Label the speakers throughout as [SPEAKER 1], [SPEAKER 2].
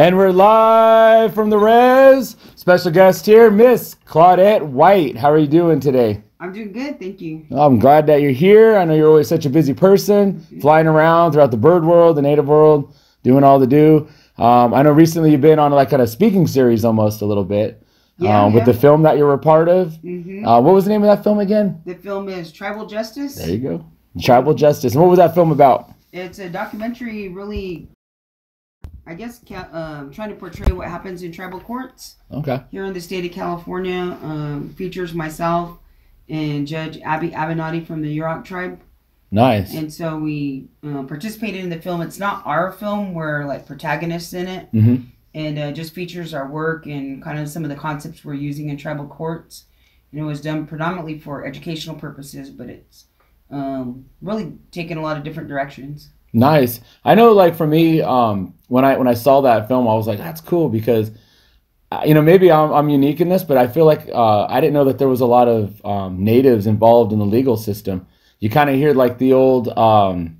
[SPEAKER 1] And we're live from the res. Special guest here, Miss Claudette White. How are you doing today?
[SPEAKER 2] I'm doing good, thank you.
[SPEAKER 1] I'm glad that you're here. I know you're always such a busy person, flying around throughout the bird world, the native world, doing all the do. Um, I know recently you've been on like kind of speaking series almost a little bit
[SPEAKER 2] Yeah,
[SPEAKER 1] um, with the film that you were a part of.
[SPEAKER 2] hmm
[SPEAKER 1] Uh, what was the name of that film again?
[SPEAKER 2] The film is Tribal Justice.
[SPEAKER 1] There you go. Tribal Justice. And what was that film about?
[SPEAKER 2] It's a documentary, really, I guess, um, trying to portray what happens in tribal courts
[SPEAKER 1] Okay.
[SPEAKER 2] here in the state of California. Um, features myself and Judge Abby Abinanti from the Yurok tribe.
[SPEAKER 1] Nice.
[SPEAKER 2] And so we uh, participated in the film. It's not our film, we're like protagonists in it.
[SPEAKER 1] hmm
[SPEAKER 2] and uh, just features our work and kind of some of the concepts we're using in tribal courts. And it was done predominantly for educational purposes, but it's um, really taken a lot of different directions.
[SPEAKER 1] Nice. I know, like for me, um, when I when I saw that film, I was like, "That's cool," because uh, you know maybe I'm, I'm unique in this, but I feel like uh, I didn't know that there was a lot of um, natives involved in the legal system. You kind of hear like the old, um,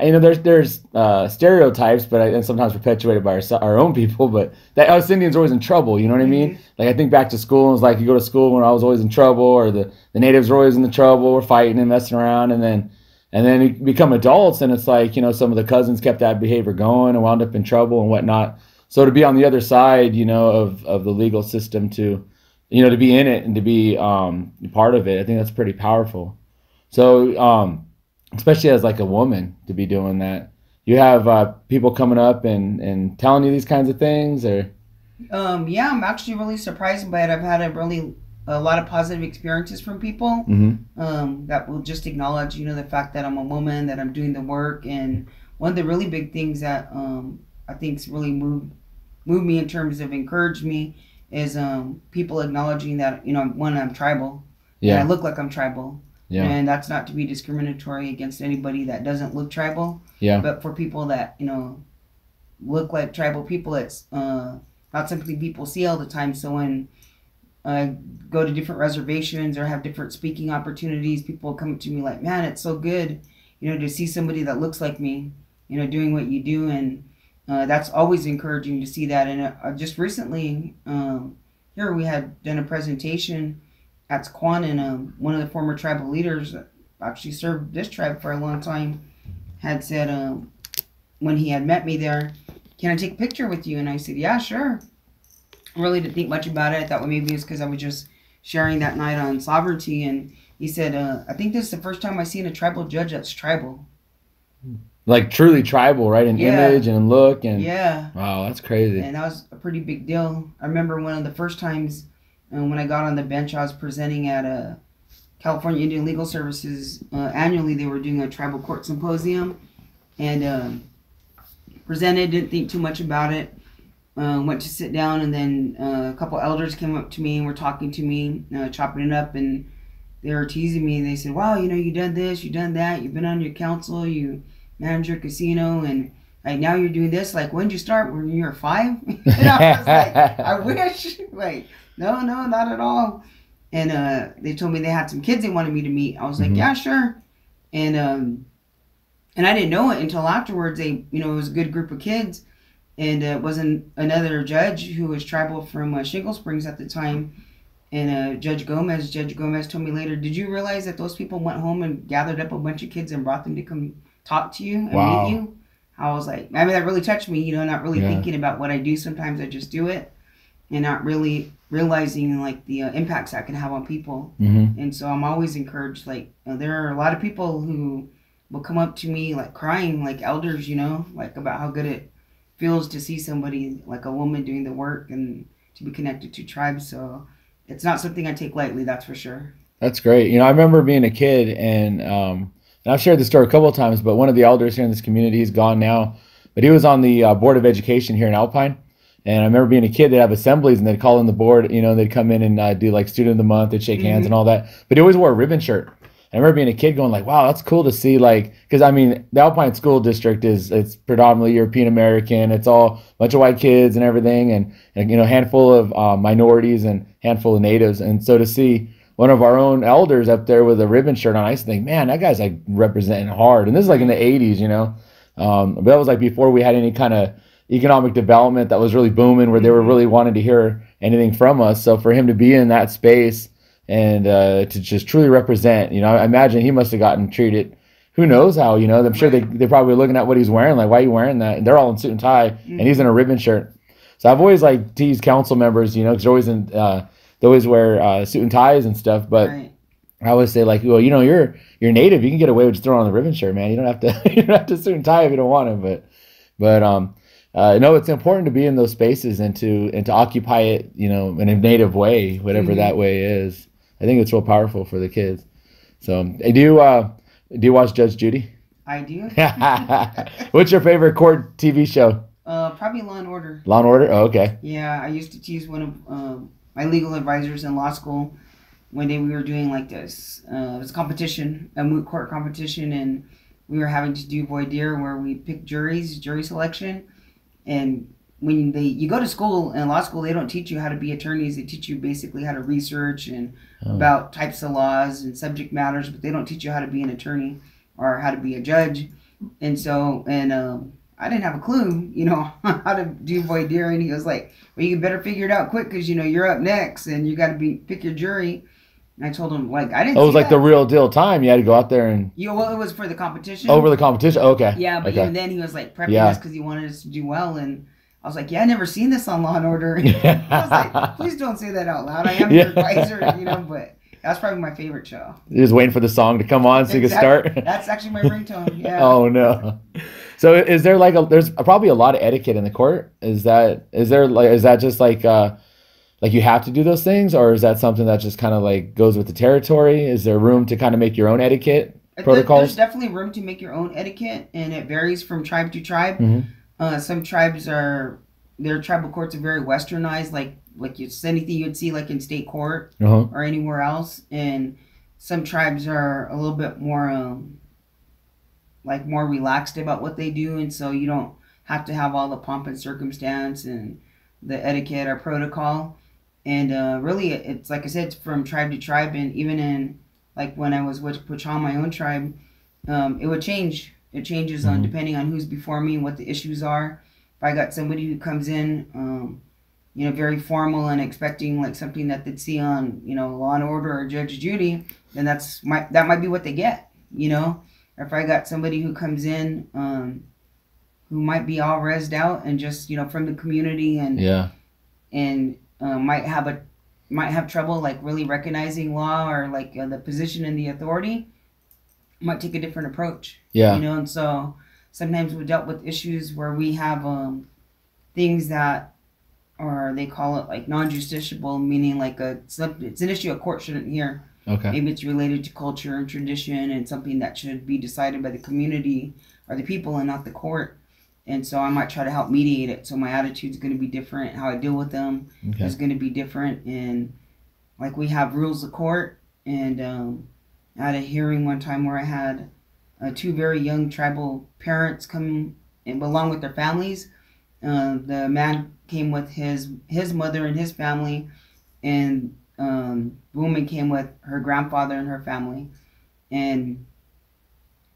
[SPEAKER 1] you know, there's there's uh, stereotypes, but I, and sometimes perpetuated by our, our own people. But that us Indians are always in trouble. You know what I mean? Like I think back to school, and it's like you go to school when I was always in trouble, or the the natives were always in the trouble, or fighting and messing around, and then and then become adults, and it's like, you know, some of the cousins kept that behavior going and wound up in trouble and whatnot. So to be on the other side, you know, of, of the legal system to, you know, to be in it and to be um, part of it, I think that's pretty powerful. So, um, especially as like a woman to be doing that, you have uh, people coming up and, and telling you these kinds of things or,
[SPEAKER 2] Um, yeah, I'm actually really surprised by it. I've had a really a lot of positive experiences from people
[SPEAKER 1] hmm
[SPEAKER 2] um, that will just acknowledge, you know, the fact that I'm a woman, that I'm doing the work, and one of the really big things that um, I think's really moved moved me in terms of encouraged me is um, people acknowledging that you know one I'm tribal. And I look like I'm tribal,
[SPEAKER 1] yeah,
[SPEAKER 2] and that's not to be discriminatory against anybody that doesn't look tribal,
[SPEAKER 1] yeah,
[SPEAKER 2] but for people that you know look like tribal people, it's uh, not something people see all the time. So when I go to different reservations or have different speaking opportunities, people come up to me like, "Man, it's so good, you know, to see somebody that looks like me, you know, doing what you do," and uh, that's always encouraging to see that. And uh, just recently, um, here we had done a presentation at Squan, and um, one of the former tribal leaders actually served this tribe for a long time had said um, when he had met me there, "Can I take a picture with you?" And I said, "Yeah, sure." Really didn't think much about it. I thought well, maybe it's because I was just sharing that night on sovereignty. And he said, uh, "I think this is the first time I've seen a tribal judge that's tribal."
[SPEAKER 1] like truly tribal, right? In
[SPEAKER 2] Yeah.
[SPEAKER 1] image and look and
[SPEAKER 2] Yeah,
[SPEAKER 1] wow, that's crazy.
[SPEAKER 2] and that was a pretty big deal. I remember one of the first times uh, when I got on the bench, I was presenting at a California Indian Legal Services uh, annually. They were doing a tribal court symposium, and um, presented. Didn't think too much about it. Uh, went to sit down, and then uh, a couple elders came up to me and were talking to me, uh, chopping it up, and they were teasing me. and They said, "Wow, you know, you done this, you done that, you've been on your council, you manage your casino, and like now you're doing this. Like, when did you start? When you were five? and I was like, I wish. Like, no, no, not at all. And uh, they told me they had some kids they wanted me to meet. I was like,
[SPEAKER 1] Mhm.
[SPEAKER 2] yeah, sure. And um, and I didn't know it until afterwards. They, you know, it was a good group of kids, and uh, it wasn't another judge who was tribal from uh, Shingle Springs at the time. And uh, Judge Gomez, Judge Gomez told me later, did you realize that those people went home and gathered up a bunch of kids and brought them to come talk to you and
[SPEAKER 1] Wow.
[SPEAKER 2] meet you? I was like, I mean, that really touched me. You know, not really
[SPEAKER 1] Yeah.
[SPEAKER 2] thinking about what I do. Sometimes I just do it, and not really realizing like the uh, impacts that can have on people.
[SPEAKER 1] hmm
[SPEAKER 2] And so I'm always encouraged. Like uh, there are a lot of people who will come up to me like crying, like elders, you know, like about how good it feels to see somebody like a woman doing the work and to be connected to tribes. So it's not something I take lightly, that's for sure.
[SPEAKER 1] That's great. You know, I remember being a kid, and um, and I've shared this story a couple of times. But one of the elders here in this community, he's gone now, but he was on the uh, board of education here in Alpine. And I remember being a kid, they'd have assemblies and they'd call in the board, you know, they'd come in and uh, do like student of the month, they'd shake hands
[SPEAKER 2] Mhm.
[SPEAKER 1] and all that. But he always wore a ribbon shirt. I remember being a kid going like, wow, that's cool to see. Like, because I mean, the Alpine School District is it's predominantly European American. It's all a bunch of white kids and everything, and, and you know, handful of uh, minorities and handful of natives. And so to see one of our own elders up there with a ribbon shirt on, I used to think, man, that guy's like representing hard. And this is like in the '80s, you know. Um, but that was like before we had any kind of economic development that was really booming, where they were
[SPEAKER 2] Mhm.
[SPEAKER 1] really wanting to hear anything from us. So for him to be in that space and uh, to just truly represent, you know, I imagine he must have gotten treated. Who knows how? You know, I'm sure they they're probably looking at what he's wearing, like, why are you wearing that? And they're all in suit and tie, and he's in a ribbon shirt. So I've always like teased council members, you know, because they're always in, uh, they always wear uh, suit and ties and stuff. But
[SPEAKER 2] right.
[SPEAKER 1] I always say like, well, you know, you're you're native, you can get away with just throwing on the ribbon shirt, man. You don't have to you don't have to suit and tie if you don't want to. But but um, uh, no, it's important to be in those spaces and to and to occupy it, you know, in a native way, whatever
[SPEAKER 2] Mhm.
[SPEAKER 1] that way is. I think it's real powerful for the kids. So, do you uh, do you watch Judge Judy?
[SPEAKER 2] I do.
[SPEAKER 1] What's your favorite court TV show?
[SPEAKER 2] Uh, probably Law and Order.
[SPEAKER 1] Law and Order. Oh, okay.
[SPEAKER 2] Yeah, I used to tease one of um, my legal advisors in law school. One day we were doing like this. Uh, it was a competition, a moot court competition, and we were having to do voir dire where we pick juries, jury selection. And when they you go to school in law school, they don't teach you how to be attorneys. They teach you basically how to research and
[SPEAKER 1] Oh.
[SPEAKER 2] about types of laws and subject matters, but they don't teach you how to be an attorney or how to be a judge. And so, and um, I didn't have a clue, you know, how to do voir dire. And he was like, "Well, you better figure it out quick because you know you're up next, and you got to be pick your jury." And I told him like I didn't.
[SPEAKER 1] Oh, it was like the real deal time. You had to go out there and
[SPEAKER 2] You know, well, it was for the competition.
[SPEAKER 1] over the competition. Okay.
[SPEAKER 2] Yeah, but
[SPEAKER 1] okay.
[SPEAKER 2] even then he was like prepping
[SPEAKER 1] Yeah.
[SPEAKER 2] us because he wanted us to do well, and I was like, "Yeah, I never seen this on Law and Order." I was like, "Please don't say that out loud. I am
[SPEAKER 1] Yeah.
[SPEAKER 2] your advisor, you know." But that's probably my favorite show.
[SPEAKER 1] You're just waiting for the song to come on so you can start.
[SPEAKER 2] That's actually my ringtone. Yeah.
[SPEAKER 1] Oh no. So is there like a there's probably a lot of etiquette in the court? Is that is there like is that just like uh like you have to do those things or is that something that just kind of like goes with the territory? Is there room to kind of make your own etiquette protocols?
[SPEAKER 2] There's definitely room to make your own etiquette, and it varies from tribe to tribe.
[SPEAKER 1] Mhm.
[SPEAKER 2] Uh, some tribes are their tribal courts are very westernized, like like it's anything you'd see like in state court
[SPEAKER 1] Uh-huh.
[SPEAKER 2] or anywhere else, and some tribes are a little bit more um, like more relaxed about what they do, and so you don't have to have all the pomp and circumstance and the etiquette or protocol. And uh, really, it's like I said, it's from tribe to tribe, and even in like when I was with Quechan, my own tribe, um, it would change. It changes on
[SPEAKER 1] Mhm.
[SPEAKER 2] depending on who's before me and what the issues are. If I got somebody who comes in, um, you know, very formal and expecting like something that they'd see on, you know, Law and Order or Judge Judy, then that's my that might be what they get, you know. Or if I got somebody who comes in, um, who might be all rezzed out and just you know from the community and
[SPEAKER 1] Yeah.
[SPEAKER 2] and uh, might have a might have trouble like really recognizing law or like uh, the position and the authority might take a different approach
[SPEAKER 1] Yeah.
[SPEAKER 2] you know and so sometimes we dealt with issues where we have um, things that or they call it like non-justiciable meaning like a it's an issue a court shouldn't hear
[SPEAKER 1] Okay.
[SPEAKER 2] maybe it's related to culture and tradition and something that should be decided by the community or the people and not the court and so i might try to help mediate it so my attitude's going to be different how i deal with them
[SPEAKER 1] Okay.
[SPEAKER 2] is going to be different and like we have rules of court and um, Had a hearing one time where i had uh, two very young tribal parents come and along with their families. Uh, the man came with his his mother and his family and um, the woman came with her grandfather and her family. And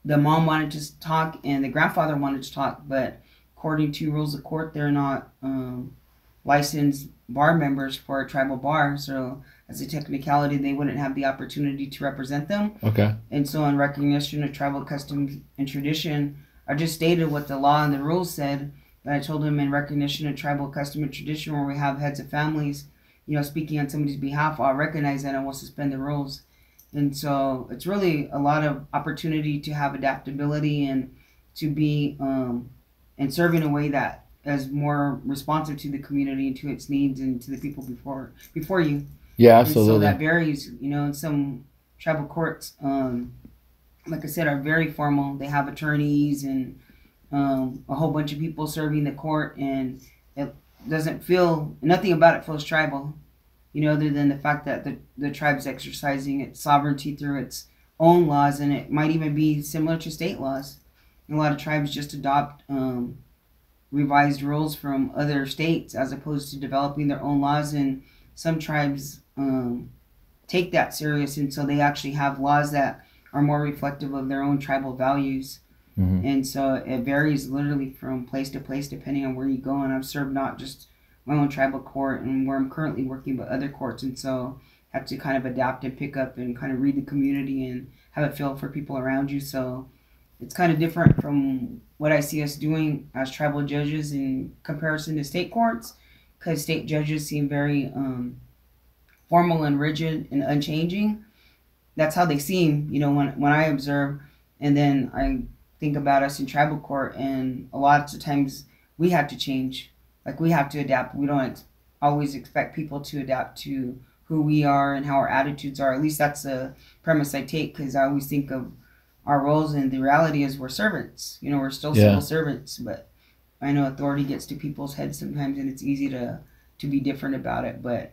[SPEAKER 2] the mom wanted to talk and the grandfather wanted to talk but according to rules of court they're not um, licensed bar members for a tribal bar. So as a technicality they wouldn't have the opportunity to represent them
[SPEAKER 1] Okay.
[SPEAKER 2] and so, in recognition of tribal customs and tradition, I just stated what the law and the rules said. But I told him in recognition of tribal custom and tradition, where we have heads of families, you know, speaking on somebody's behalf, I'll recognize that and will suspend the rules. And so, it's really a lot of opportunity to have adaptability and to be um, and serve in a way that is more responsive to the community and to its needs and to the people before before you.
[SPEAKER 1] Yeah,
[SPEAKER 2] And so that varies, you know, in some tribal courts, um, like I said, are very formal. They have attorneys and um, a whole bunch of people serving the court, and it doesn't feel nothing about it feels tribal, you know, other than the fact that the the tribe's exercising its sovereignty through its own laws, and it might even be similar to state laws. A lot of tribes just adopt um, revised rules from other states as opposed to developing their own laws, and some tribes um, take that serious, and so they actually have laws that are more reflective of their own tribal values.
[SPEAKER 1] Mhm.
[SPEAKER 2] and so it varies literally from place to place depending on where you go. And I've served not just my own tribal court and where I'm currently working, but other courts, and so have to kind of adapt and pick up and kind of read the community and have a feel for people around you. So it's kind of different from what I see us doing as tribal judges in comparison to state courts, because state judges seem very um, formal and rigid and unchanging. That's how they seem, you know, when when I observe, and then I think about us in tribal court, and a lot of times we have to change, like we have to adapt. We don't ex- always expect people to adapt to who we are and how our attitudes are. At least that's the premise I take, because I always think of our roles, and the reality is we're servants. You know, we're still
[SPEAKER 1] Yeah.
[SPEAKER 2] civil servants, but I know authority gets to people's heads sometimes, and it's easy to to be different about it. But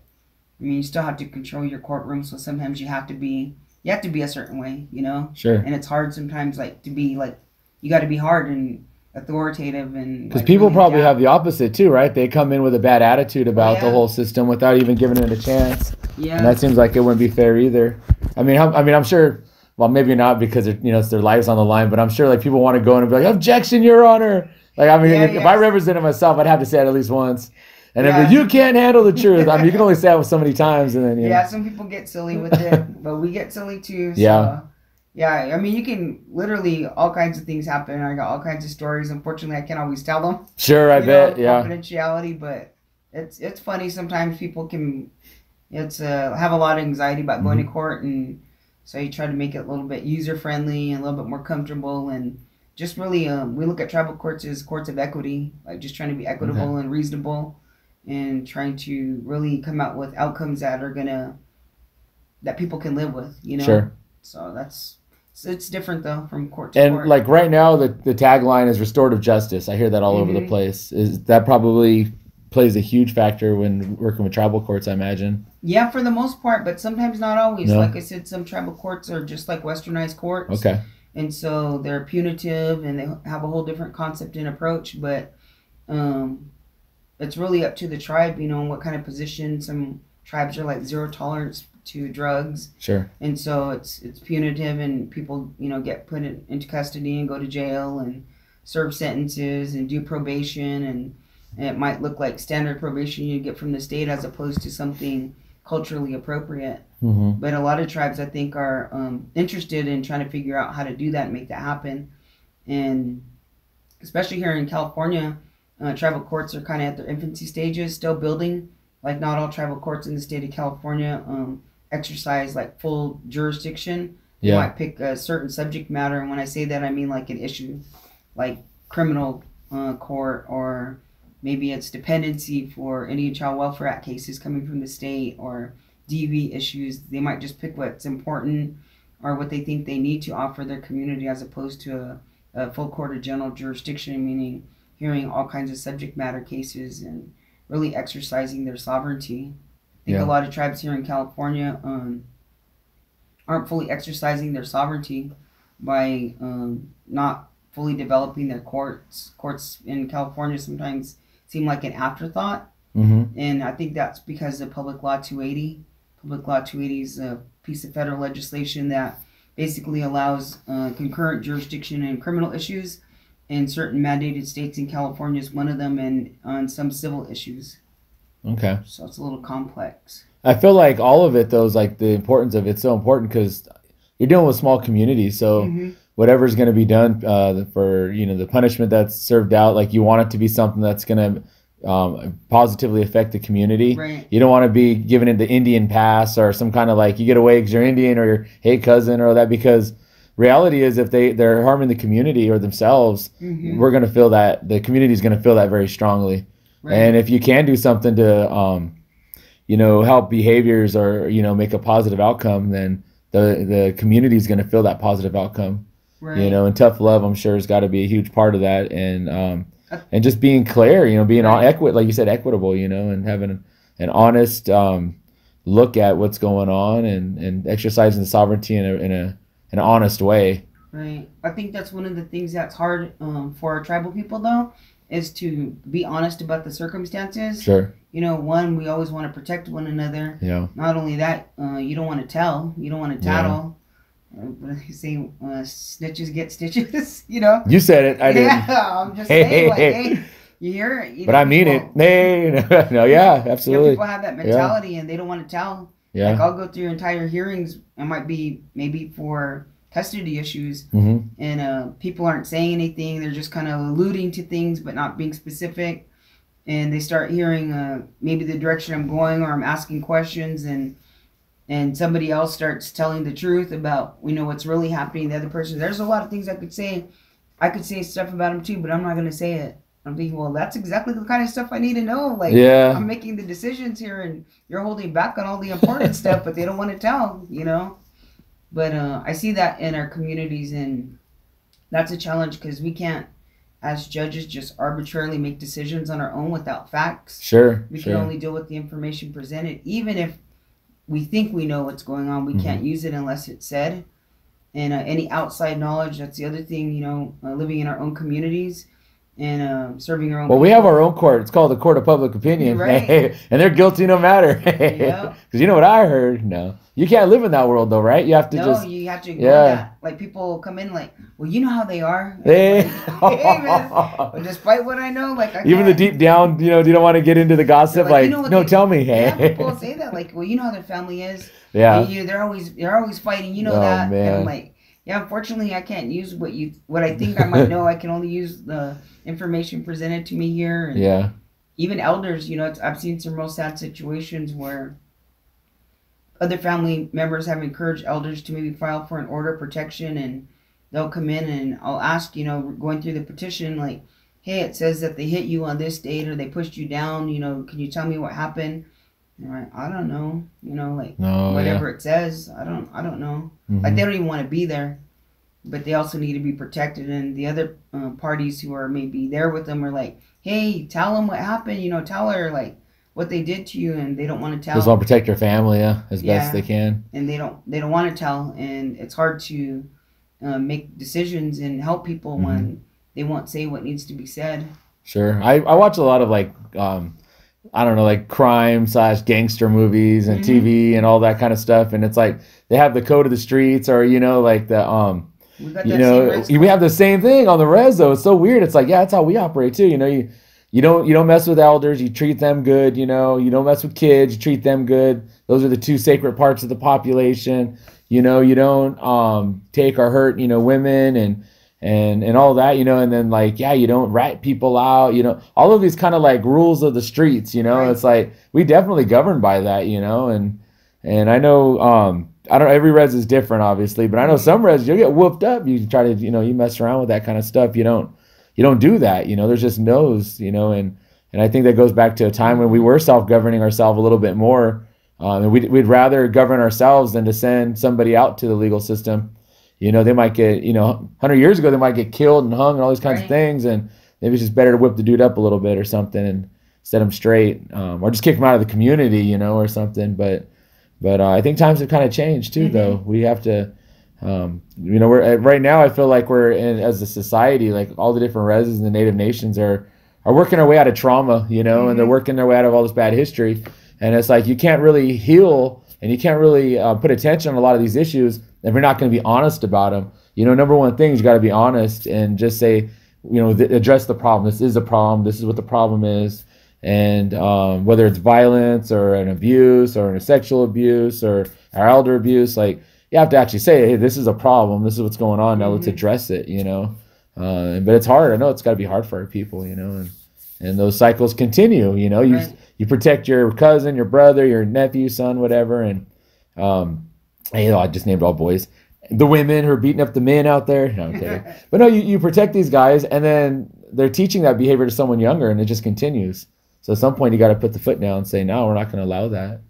[SPEAKER 2] I mean, you still have to control your courtroom, so sometimes you have to be you have to be a certain way, you know.
[SPEAKER 1] Sure.
[SPEAKER 2] And it's hard sometimes, like to be like you got to be hard and authoritative and
[SPEAKER 1] Because
[SPEAKER 2] like,
[SPEAKER 1] people
[SPEAKER 2] really
[SPEAKER 1] probably have the opposite too, right? They come in with a bad attitude about the whole system without even giving it a chance, yeah and
[SPEAKER 2] yeah
[SPEAKER 1] that seems like it wouldn't be fair either. I mean, I'm, I mean, I'm sure. Well, maybe not because it, you know it's their lives on the line, but I'm sure like people want to go in and be like, "Objection, Your Honor!" Like, I mean,
[SPEAKER 2] Yeah,
[SPEAKER 1] if, if. I represented myself, I'd have to say it at least once. And
[SPEAKER 2] Yeah.
[SPEAKER 1] if you can't handle the truth, I mean, you can only say it so many times, and then
[SPEAKER 2] yeah. Some people get silly with it, but we get silly too. So,
[SPEAKER 1] Yeah.
[SPEAKER 2] Yeah, I mean, you can literally all kinds of things happen. I got all kinds of stories. Unfortunately, I can't always tell them.
[SPEAKER 1] Sure, I bet.
[SPEAKER 2] know,
[SPEAKER 1] Yeah.
[SPEAKER 2] confidentiality but it's it's funny sometimes people can it's uh have a lot of anxiety about going
[SPEAKER 1] Mm-hmm.
[SPEAKER 2] to court and so you try to make it a little bit user friendly and a little bit more comfortable and just really um, we look at tribal courts as courts of equity like just trying to be equitable and reasonable and trying to really come out with outcomes that are gonna that people can live with you know
[SPEAKER 1] Sure.
[SPEAKER 2] so that's it's, it's different though from court to
[SPEAKER 1] And
[SPEAKER 2] court
[SPEAKER 1] like right now, the the tagline is restorative justice. I hear that all over the
[SPEAKER 2] Mhm.
[SPEAKER 1] place. Is that probably plays a huge factor when working with tribal courts? I imagine.
[SPEAKER 2] Yeah, for the most part, but sometimes not always.
[SPEAKER 1] No.
[SPEAKER 2] Like I said, some tribal courts are just like westernized courts.
[SPEAKER 1] Okay.
[SPEAKER 2] And so they're punitive and they have a whole different concept and approach, but um, it's really up to the tribe, you know, what kind of position. Some tribes are like zero tolerance to drugs,
[SPEAKER 1] Sure.
[SPEAKER 2] and so it's it's punitive, and people, you know, get put in, into custody and go to jail and serve sentences and do probation, and, and it might look like standard probation you get from the state as opposed to something culturally appropriate.
[SPEAKER 1] hmm
[SPEAKER 2] But a lot of tribes, I think, are um, interested in trying to figure out how to do that and make that happen. And especially here in California, uh, tribal courts are kind of at their infancy stages, still building. Like not all tribal courts in the state of California um, exercise like full jurisdiction.
[SPEAKER 1] Yeah.
[SPEAKER 2] might pick a certain subject matter, and when I say that, I mean like an issue, like criminal uh, court, or maybe it's dependency for Indian Child Welfare Act cases coming from the state, or DV issues. They might just pick what's important or what they think they need to offer their community, as opposed to a, a full court of general jurisdiction, meaning hearing all kinds of subject matter cases and really exercising their sovereignty. I think
[SPEAKER 1] Yeah.
[SPEAKER 2] a lot of tribes here in California um, aren't fully exercising their sovereignty by um, not fully developing their courts. Courts in California sometimes seem like an afterthought,
[SPEAKER 1] hmm
[SPEAKER 2] and I think that's because of Public Law 280. Public Law 280 is a piece of federal legislation that basically allows uh, concurrent jurisdiction in criminal issues in certain mandated states, and California is one of them, and on some civil issues.
[SPEAKER 1] Okay.
[SPEAKER 2] So it's a little complex.
[SPEAKER 1] I feel like all of it though is like the importance of it's so important because you're dealing with small communities, so
[SPEAKER 2] Mhm.
[SPEAKER 1] whatever's going to be done uh, for you know the punishment that's served out, like you want it to be something that's going to um, positively affect the community.
[SPEAKER 2] Right.
[SPEAKER 1] You don't want to be giving it the Indian pass or some kind of like you get away because you're Indian or you're hey cousin or that because reality is if they they're harming the community or themselves,
[SPEAKER 2] Mhm.
[SPEAKER 1] we're gonna feel that the community is gonna feel that very strongly.
[SPEAKER 2] Right.
[SPEAKER 1] And if you can do something to um, you know help behaviors or you know make a positive outcome, then the the community is gonna feel that positive outcome
[SPEAKER 2] right.
[SPEAKER 1] you know and tough love i'm sure has got to be a huge part of that and um and just being clear you know being
[SPEAKER 2] Right.
[SPEAKER 1] equi- like you said equitable you know and having an, an honest um look at what's going on and and exercising the sovereignty in a in a an honest way
[SPEAKER 2] Right. I think that's one of the things that's hard um, for our tribal people, though, is to be honest about the circumstances.
[SPEAKER 1] sure
[SPEAKER 2] You know, one, we always want to protect one another.
[SPEAKER 1] yeah
[SPEAKER 2] Not only that, uh, you don't want to tell, you don't want to
[SPEAKER 1] Yeah.
[SPEAKER 2] tattle. what do you say? Uh, snitches get stitches. You know.
[SPEAKER 1] You said it. I didn't.
[SPEAKER 2] Yeah, I'm just saying. Like, hey, hey you hear it? You
[SPEAKER 1] But
[SPEAKER 2] know,
[SPEAKER 1] I mean it. Hey, no, yeah,
[SPEAKER 2] You know,
[SPEAKER 1] absolutely.
[SPEAKER 2] people have that mentality and they don't want to tell.
[SPEAKER 1] Yeah.
[SPEAKER 2] Like I'll go through entire hearings. It might be maybe for custody issues,
[SPEAKER 1] hmm
[SPEAKER 2] and uh, people aren't saying anything. They're just kind of alluding to things, but not being specific. And they start hearing uh, maybe the direction I'm going, or I'm asking questions, and and somebody else starts telling the truth about you know what's really happening. The other person. There's a lot of things I could say. I could say stuff about him too, but I'm not going to say it. I'm thinking, well, that's exactly the kind of stuff I need to know. Like,
[SPEAKER 1] Yeah.
[SPEAKER 2] I'm making the decisions here, and you're holding back on all the important stuff, but they don't want to tell, you know. But uh, I see that in our communities, and that's a challenge because we can't, as judges, just arbitrarily make decisions on our own without facts.
[SPEAKER 1] Sure.
[SPEAKER 2] We
[SPEAKER 1] sure.
[SPEAKER 2] can only deal with the information presented, even if we think we know what's going on. We
[SPEAKER 1] Mhm.
[SPEAKER 2] can't use it unless it's said. And uh, any outside knowledge, that's the other thing, you know, uh, living in our own communities and uh, serving our own.
[SPEAKER 1] Well, we have our own court. It's called the Court of Public Opinion,
[SPEAKER 2] Right.
[SPEAKER 1] and they're guilty no matter. Because
[SPEAKER 2] Yeah.
[SPEAKER 1] you know what I heard? No, you can't live in that world, though, right? You have to
[SPEAKER 2] No,
[SPEAKER 1] just.
[SPEAKER 2] you have to
[SPEAKER 1] yeah.
[SPEAKER 2] that. Like people come in like, well, you know how they are.
[SPEAKER 1] Hey.
[SPEAKER 2] Like, hey despite what I know, like I
[SPEAKER 1] Even the deep down, you know, you don't want to get into the gossip.
[SPEAKER 2] Like,
[SPEAKER 1] Like,
[SPEAKER 2] you know
[SPEAKER 1] no,
[SPEAKER 2] they-
[SPEAKER 1] tell me.
[SPEAKER 2] Yeah,
[SPEAKER 1] Hey.
[SPEAKER 2] people say that like, well, you know how their family is.
[SPEAKER 1] yeah.
[SPEAKER 2] You, they're always they're always fighting. You know
[SPEAKER 1] Oh,
[SPEAKER 2] that. And. I'm like, yeah. Unfortunately, I can't use what you what I think I might know. I can only use the information presented to me here. And
[SPEAKER 1] Yeah.
[SPEAKER 2] even elders, you know, it's, I've seen some real sad situations where other family members have encouraged elders to maybe file for an order of protection and they'll come in and I'll ask, you know, going through the petition, like, hey, it says that they hit you on this date or they pushed you down, you know, can you tell me what happened? Like, I don't know, you know, like
[SPEAKER 1] No.
[SPEAKER 2] whatever it says, I don't, I don't know.
[SPEAKER 1] Yeah. Mhm.
[SPEAKER 2] Like they don't even want to be there, but they also need to be protected. And the other uh, parties who are maybe there with them are like, "Hey, tell them what happened. You know, tell her like what they did to you." And they don't want to tell,
[SPEAKER 1] Just want to protect your family, yeah, as
[SPEAKER 2] Yeah.
[SPEAKER 1] best they can.
[SPEAKER 2] and they don't they don't want to tell, and it's hard to uh, make decisions and help people
[SPEAKER 1] Mm-hmm.
[SPEAKER 2] when they won't say what needs to be said.
[SPEAKER 1] Sure. I, I watch a lot of like um I don't know, like crime slash gangster movies and
[SPEAKER 2] Mhm.
[SPEAKER 1] TV and all that kind of stuff. And it's like they have the code of the streets or, you know, like the um you know we have the same thing on the res though. It's so weird. It's like, yeah, that's how we operate too. You know, you you don't you don't mess with elders, you treat them good, you know, you don't mess with kids, you treat them good. Those are the two sacred parts of the population. You know, you don't um take or hurt, you know, women and and and all that, you know, and then like, yeah, you don't rat people out, you know, all of these kind of like rules of the streets, you know.
[SPEAKER 2] Right.
[SPEAKER 1] It's like we definitely govern by that, you know, and and I know um I don't every res is different obviously, but I know some res you'll get whooped up. You try to, you know, you mess around with that kind of stuff. You don't you don't do that, you know. There's just no's, you know, and and I think that goes back to a time when we were self-governing ourselves a little bit more. Um, and we'd, we'd rather govern ourselves than to send somebody out to the legal system. You know, they might get, you know, 100 years ago, they might get killed and hung and all these kinds of things. And maybe it's just better to whip the dude up a little bit or something and set him straight um, or just kick him out of the community, you know, or something. But but uh, I think times have kind of changed too,
[SPEAKER 2] Mhm.
[SPEAKER 1] though. We have to, um, you know, we're right now. I feel like we're in as a society, like all the different reses and the native nations are are working our way out of trauma, you know, and they're
[SPEAKER 2] Mhm.
[SPEAKER 1] working their way out of all this bad history. And it's like you can't really heal and you can't really uh, put attention on a lot of these issues if you're not going to be honest about them. You know, number one thing is you got to be honest and just say, you know, th- address the problem. This is a problem. This is what the problem is. And um, whether it's violence or an abuse or a sexual abuse or our elder abuse, like you have to actually say, hey, this is a problem. This is what's going on. Now let's
[SPEAKER 2] Mhm.
[SPEAKER 1] address it. You know, uh, but it's hard. I know it's got to be hard for our people. You know, and and those cycles continue. You know, you
[SPEAKER 2] Right.
[SPEAKER 1] you protect your cousin, your brother, your nephew, son, whatever, and um, you know, I just named all boys. The women who are beating up the men out there. No, I'm kidding. But no, you, you protect these guys, and then they're teaching that behavior to someone younger, and it just continues. So at some point, you got to put the foot down and say, no, we're not going to allow that.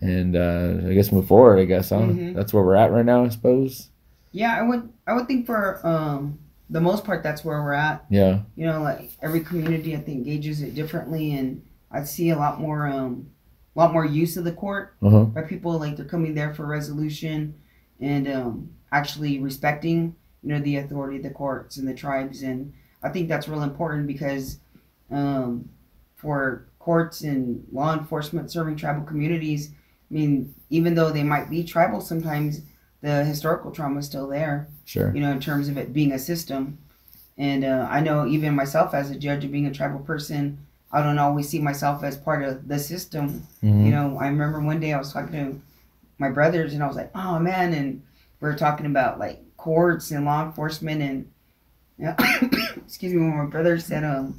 [SPEAKER 1] And uh, I guess move forward. I guess huh?
[SPEAKER 2] Mhm.
[SPEAKER 1] that's where we're at right now. I suppose.
[SPEAKER 2] Yeah, I would I would think for um the most part that's where we're at.
[SPEAKER 1] Yeah.
[SPEAKER 2] you know, like every community I think gauges it differently, and I see a lot more, um, a lot more use of the court by people like they're coming there for resolution and um, actually respecting, you know, the authority of the courts and the tribes, and I think that's real important because um, for courts and law enforcement serving tribal communities, I mean, even though they might be tribal sometimes, the historical trauma is still there.
[SPEAKER 1] Sure.
[SPEAKER 2] You know, in terms of it being a system. And uh, I know even myself as a judge of being a tribal person, I don't always see myself as part of the system.
[SPEAKER 1] Mhm.
[SPEAKER 2] You know, I remember one day I was talking to my brothers and I was like, oh man, and we were talking about like courts and law enforcement and, you know, excuse me, when my brothers said, um,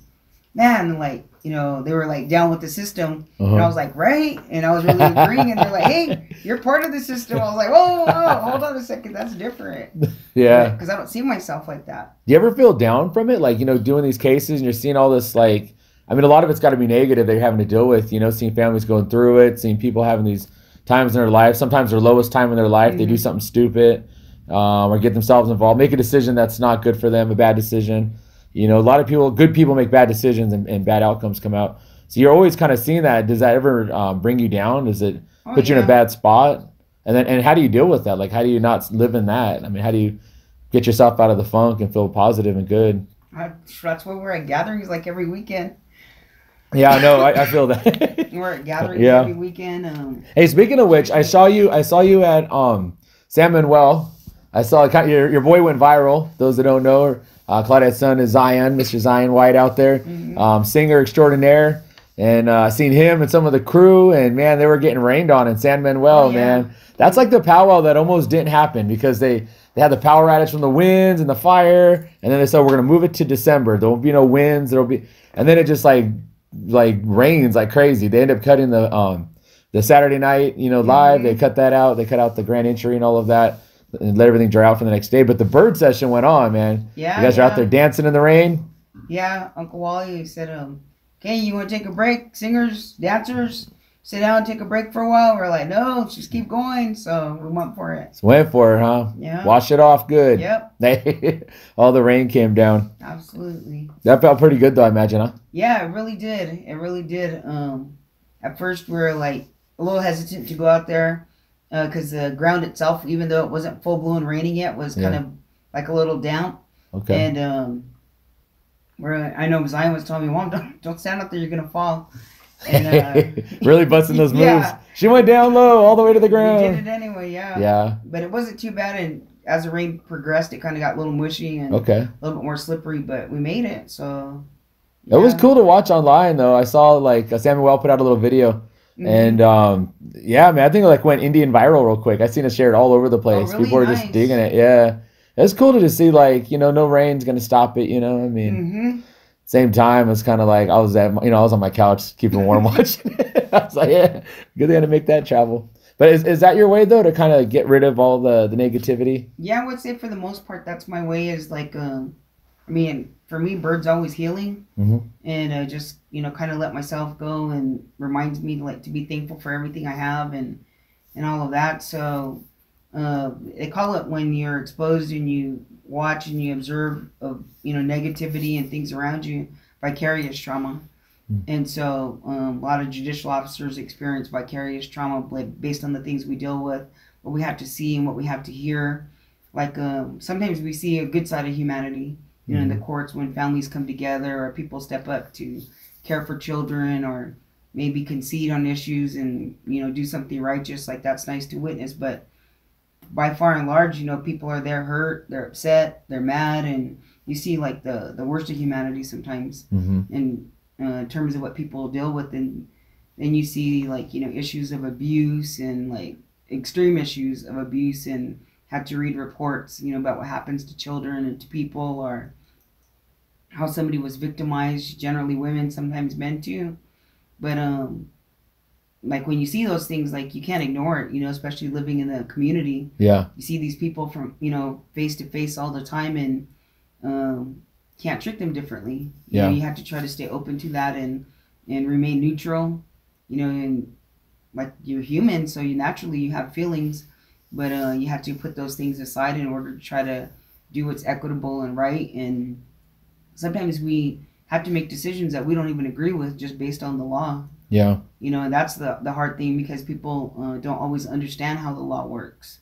[SPEAKER 2] man, like, you know, they were like down with the system. And I
[SPEAKER 1] Uh-huh.
[SPEAKER 2] was like, right? And I was really agreeing. And they're like, hey, you're part of the system. I was like, oh, whoa, hold on a second. That's different.
[SPEAKER 1] Yeah.
[SPEAKER 2] Because I don't see myself like that.
[SPEAKER 1] Do you ever feel down from it? Like, you know, doing these cases and you're seeing all this, like, I mean, a lot of it's got to be negative that you're having to deal with, you know, seeing families going through it, seeing people having these times in their life, sometimes their lowest time in their life, they do
[SPEAKER 2] Mhm.
[SPEAKER 1] something stupid um, or get themselves involved, make a decision that's not good for them, a bad decision. You know, a lot of people, good people make bad decisions and, and bad outcomes come out. So you're always kind of seeing that. Does that ever um, bring you down? Does it
[SPEAKER 2] Oh,
[SPEAKER 1] put you in a bad spot? And then, and how do you deal with that? Like, how do you not live in that? I mean, how do you get yourself out of the funk and feel positive and good?
[SPEAKER 2] I, that's why we're at gatherings like every weekend.
[SPEAKER 1] Yeah, I know. I, I feel that.
[SPEAKER 2] We're at gatherings
[SPEAKER 1] Yeah.
[SPEAKER 2] every weekend. Um,
[SPEAKER 1] hey, speaking of which, I saw you. I saw you at um San Manuel. I saw your your boy went viral. Those that don't know, uh, Claudette's son is Zion, Mr. Zion White out there,
[SPEAKER 2] Mhm.
[SPEAKER 1] um, singer extraordinaire. And uh, seen him and some of the crew, and man, they were getting rained on in San Manuel,
[SPEAKER 2] Oh, yeah.
[SPEAKER 1] man. That's like the powwow that almost didn't happen because they they had the power outage from the winds and the fire, and then they said we're gonna move it to December. There won't be no winds. There'll be, and then it just like like rains like crazy. They end up cutting the um the Saturday night, you know, live. They cut that out. They cut out the grand entry and all of that, and let everything dry out for the next day. But the bird session went on, man.
[SPEAKER 2] yeah.
[SPEAKER 1] you guys
[SPEAKER 2] yeah.
[SPEAKER 1] are out there dancing in the rain.
[SPEAKER 2] Yeah, Uncle Wally said, um, okay, you want to take a break? Singers, dancers, sit down and take a break for a while. We're like, no, just keep going. So we went for it.
[SPEAKER 1] So went for it, huh?
[SPEAKER 2] Yeah.
[SPEAKER 1] Wash it off good.
[SPEAKER 2] Yep,
[SPEAKER 1] all the rain came down.
[SPEAKER 2] absolutely.
[SPEAKER 1] That felt pretty good, though. I imagine, huh?
[SPEAKER 2] Yeah, it really did. It really did. Um, at first, we were like a little hesitant to go out there because the ground itself, even though it wasn't full blown raining yet, was kind
[SPEAKER 1] Yeah.
[SPEAKER 2] of like a little damp.
[SPEAKER 1] Okay.
[SPEAKER 2] And um, where I know Zion was telling me, "Mom, don't don't stand up there. You're gonna fall." And uh,
[SPEAKER 1] really busting those moves.
[SPEAKER 2] Yeah.
[SPEAKER 1] She went down low, all the way to the ground.
[SPEAKER 2] we did it anyway. Yeah.
[SPEAKER 1] Yeah.
[SPEAKER 2] But it wasn't too bad. And as the rain progressed, it kind of got a little mushy and
[SPEAKER 1] Okay.
[SPEAKER 2] a little bit more slippery. But we made it. So.
[SPEAKER 1] It was cool to watch online, though. I saw like uh, San Manuel put out a little video,
[SPEAKER 2] Mhm.
[SPEAKER 1] and um, yeah, man, I think it like went Indian viral real quick. I seen it shared all over the place.
[SPEAKER 2] Oh, really?
[SPEAKER 1] People were just digging it. Yeah, it's cool to just see like you know no rain's gonna stop it. You know, I mean,
[SPEAKER 2] Mhm.
[SPEAKER 1] Same time it's kind of like I was at my- you know I was on my couch keeping warm watching. it. I was like, yeah, good thing to make that travel. But is, is that your way though to kind of get rid of all the the negativity?
[SPEAKER 2] Yeah, I would say for the most part, that's my way. Is like, um, I mean, for me, birds always healing,
[SPEAKER 1] Mhm.
[SPEAKER 2] and uh, just you know, kind of let myself go, and reminds me like to be thankful for everything I have, and and all of that. So, uh, they call it when you're exposed and you watch and you observe of you know negativity and things around you, vicarious trauma.
[SPEAKER 1] Mm.
[SPEAKER 2] And so, um, a lot of judicial officers experience vicarious trauma based on the things we deal with, what we have to see, and what we have to hear like um, sometimes we see a good side of humanity you know in the courts when families come together or people step up to care for children or maybe concede on issues and you know do something righteous like that's nice to witness but by far and large you know people are there hurt they're upset they're mad and you see like the the worst of humanity sometimes
[SPEAKER 1] hmm
[SPEAKER 2] in uh, in terms of what people deal with and then you see like you know issues of abuse and like extreme issues of abuse and have to read reports you know about what happens to children and to people or how somebody was victimized generally women sometimes men too. But um like when you see those things like you can't ignore it you know especially living in the community.
[SPEAKER 1] Yeah.
[SPEAKER 2] you see these people from you know face to face all the time and um, can't trick them differently. You know
[SPEAKER 1] Yeah.
[SPEAKER 2] you have to try to stay open to that and and remain neutral you know and like you're human so you naturally you have feelings. But uh, you have to put those things aside in order to try to do what's equitable and right. And sometimes we have to make decisions that we don't even agree with just based on the law
[SPEAKER 1] Yeah.
[SPEAKER 2] you know and that's the the hard thing because people uh, don't always understand how the law works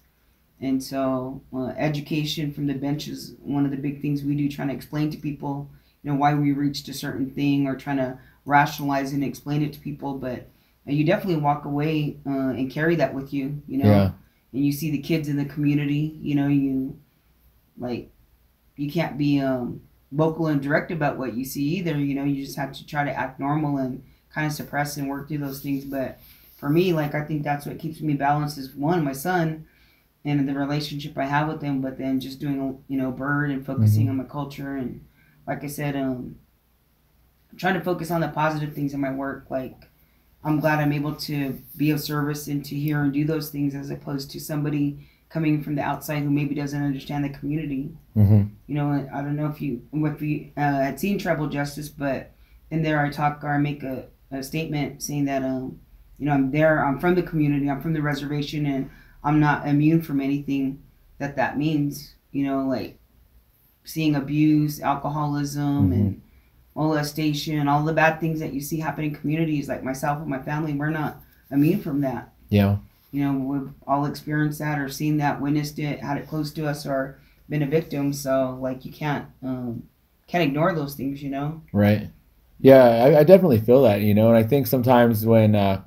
[SPEAKER 2] and so uh, education from the bench is one of the big things we do trying to explain to people you know why we reached a certain thing or trying to rationalize and explain it to people but uh, you definitely walk away uh, and carry that with you you know
[SPEAKER 1] Yeah.
[SPEAKER 2] and you see the kids in the community, you know, you like you can't be um vocal and direct about what you see either. You know, you just have to try to act normal and kind of suppress and work through those things. But for me, like I think that's what keeps me balanced is one, my son and the relationship I have with him, but then just doing you know bird and focusing mm-hmm. on my culture and like I said, um trying to focus on the positive things in my work. Like I'm glad I'm able to be of service and to hear and do those things as opposed to somebody coming from the outside who maybe doesn't understand the community. Mm-hmm. You know, I don't know if you if you uh, had seen Tribal Justice, but in there I talk or I make a, a statement saying that um, you know I'm there, I'm from the community, I'm from the reservation, and I'm not immune from anything that that means. You know, like seeing abuse, alcoholism, mm-hmm. and molestation, all the bad things that you see happen in communities. Like myself and my family, we're not immune from that.
[SPEAKER 1] Yeah
[SPEAKER 2] you know, we've all experienced that or seen that, witnessed it, had it close to us, or been a victim. So like you can't um, can't ignore those things, you know.
[SPEAKER 1] Right. Yeah, I, I definitely feel that, you know, and I think sometimes when uh,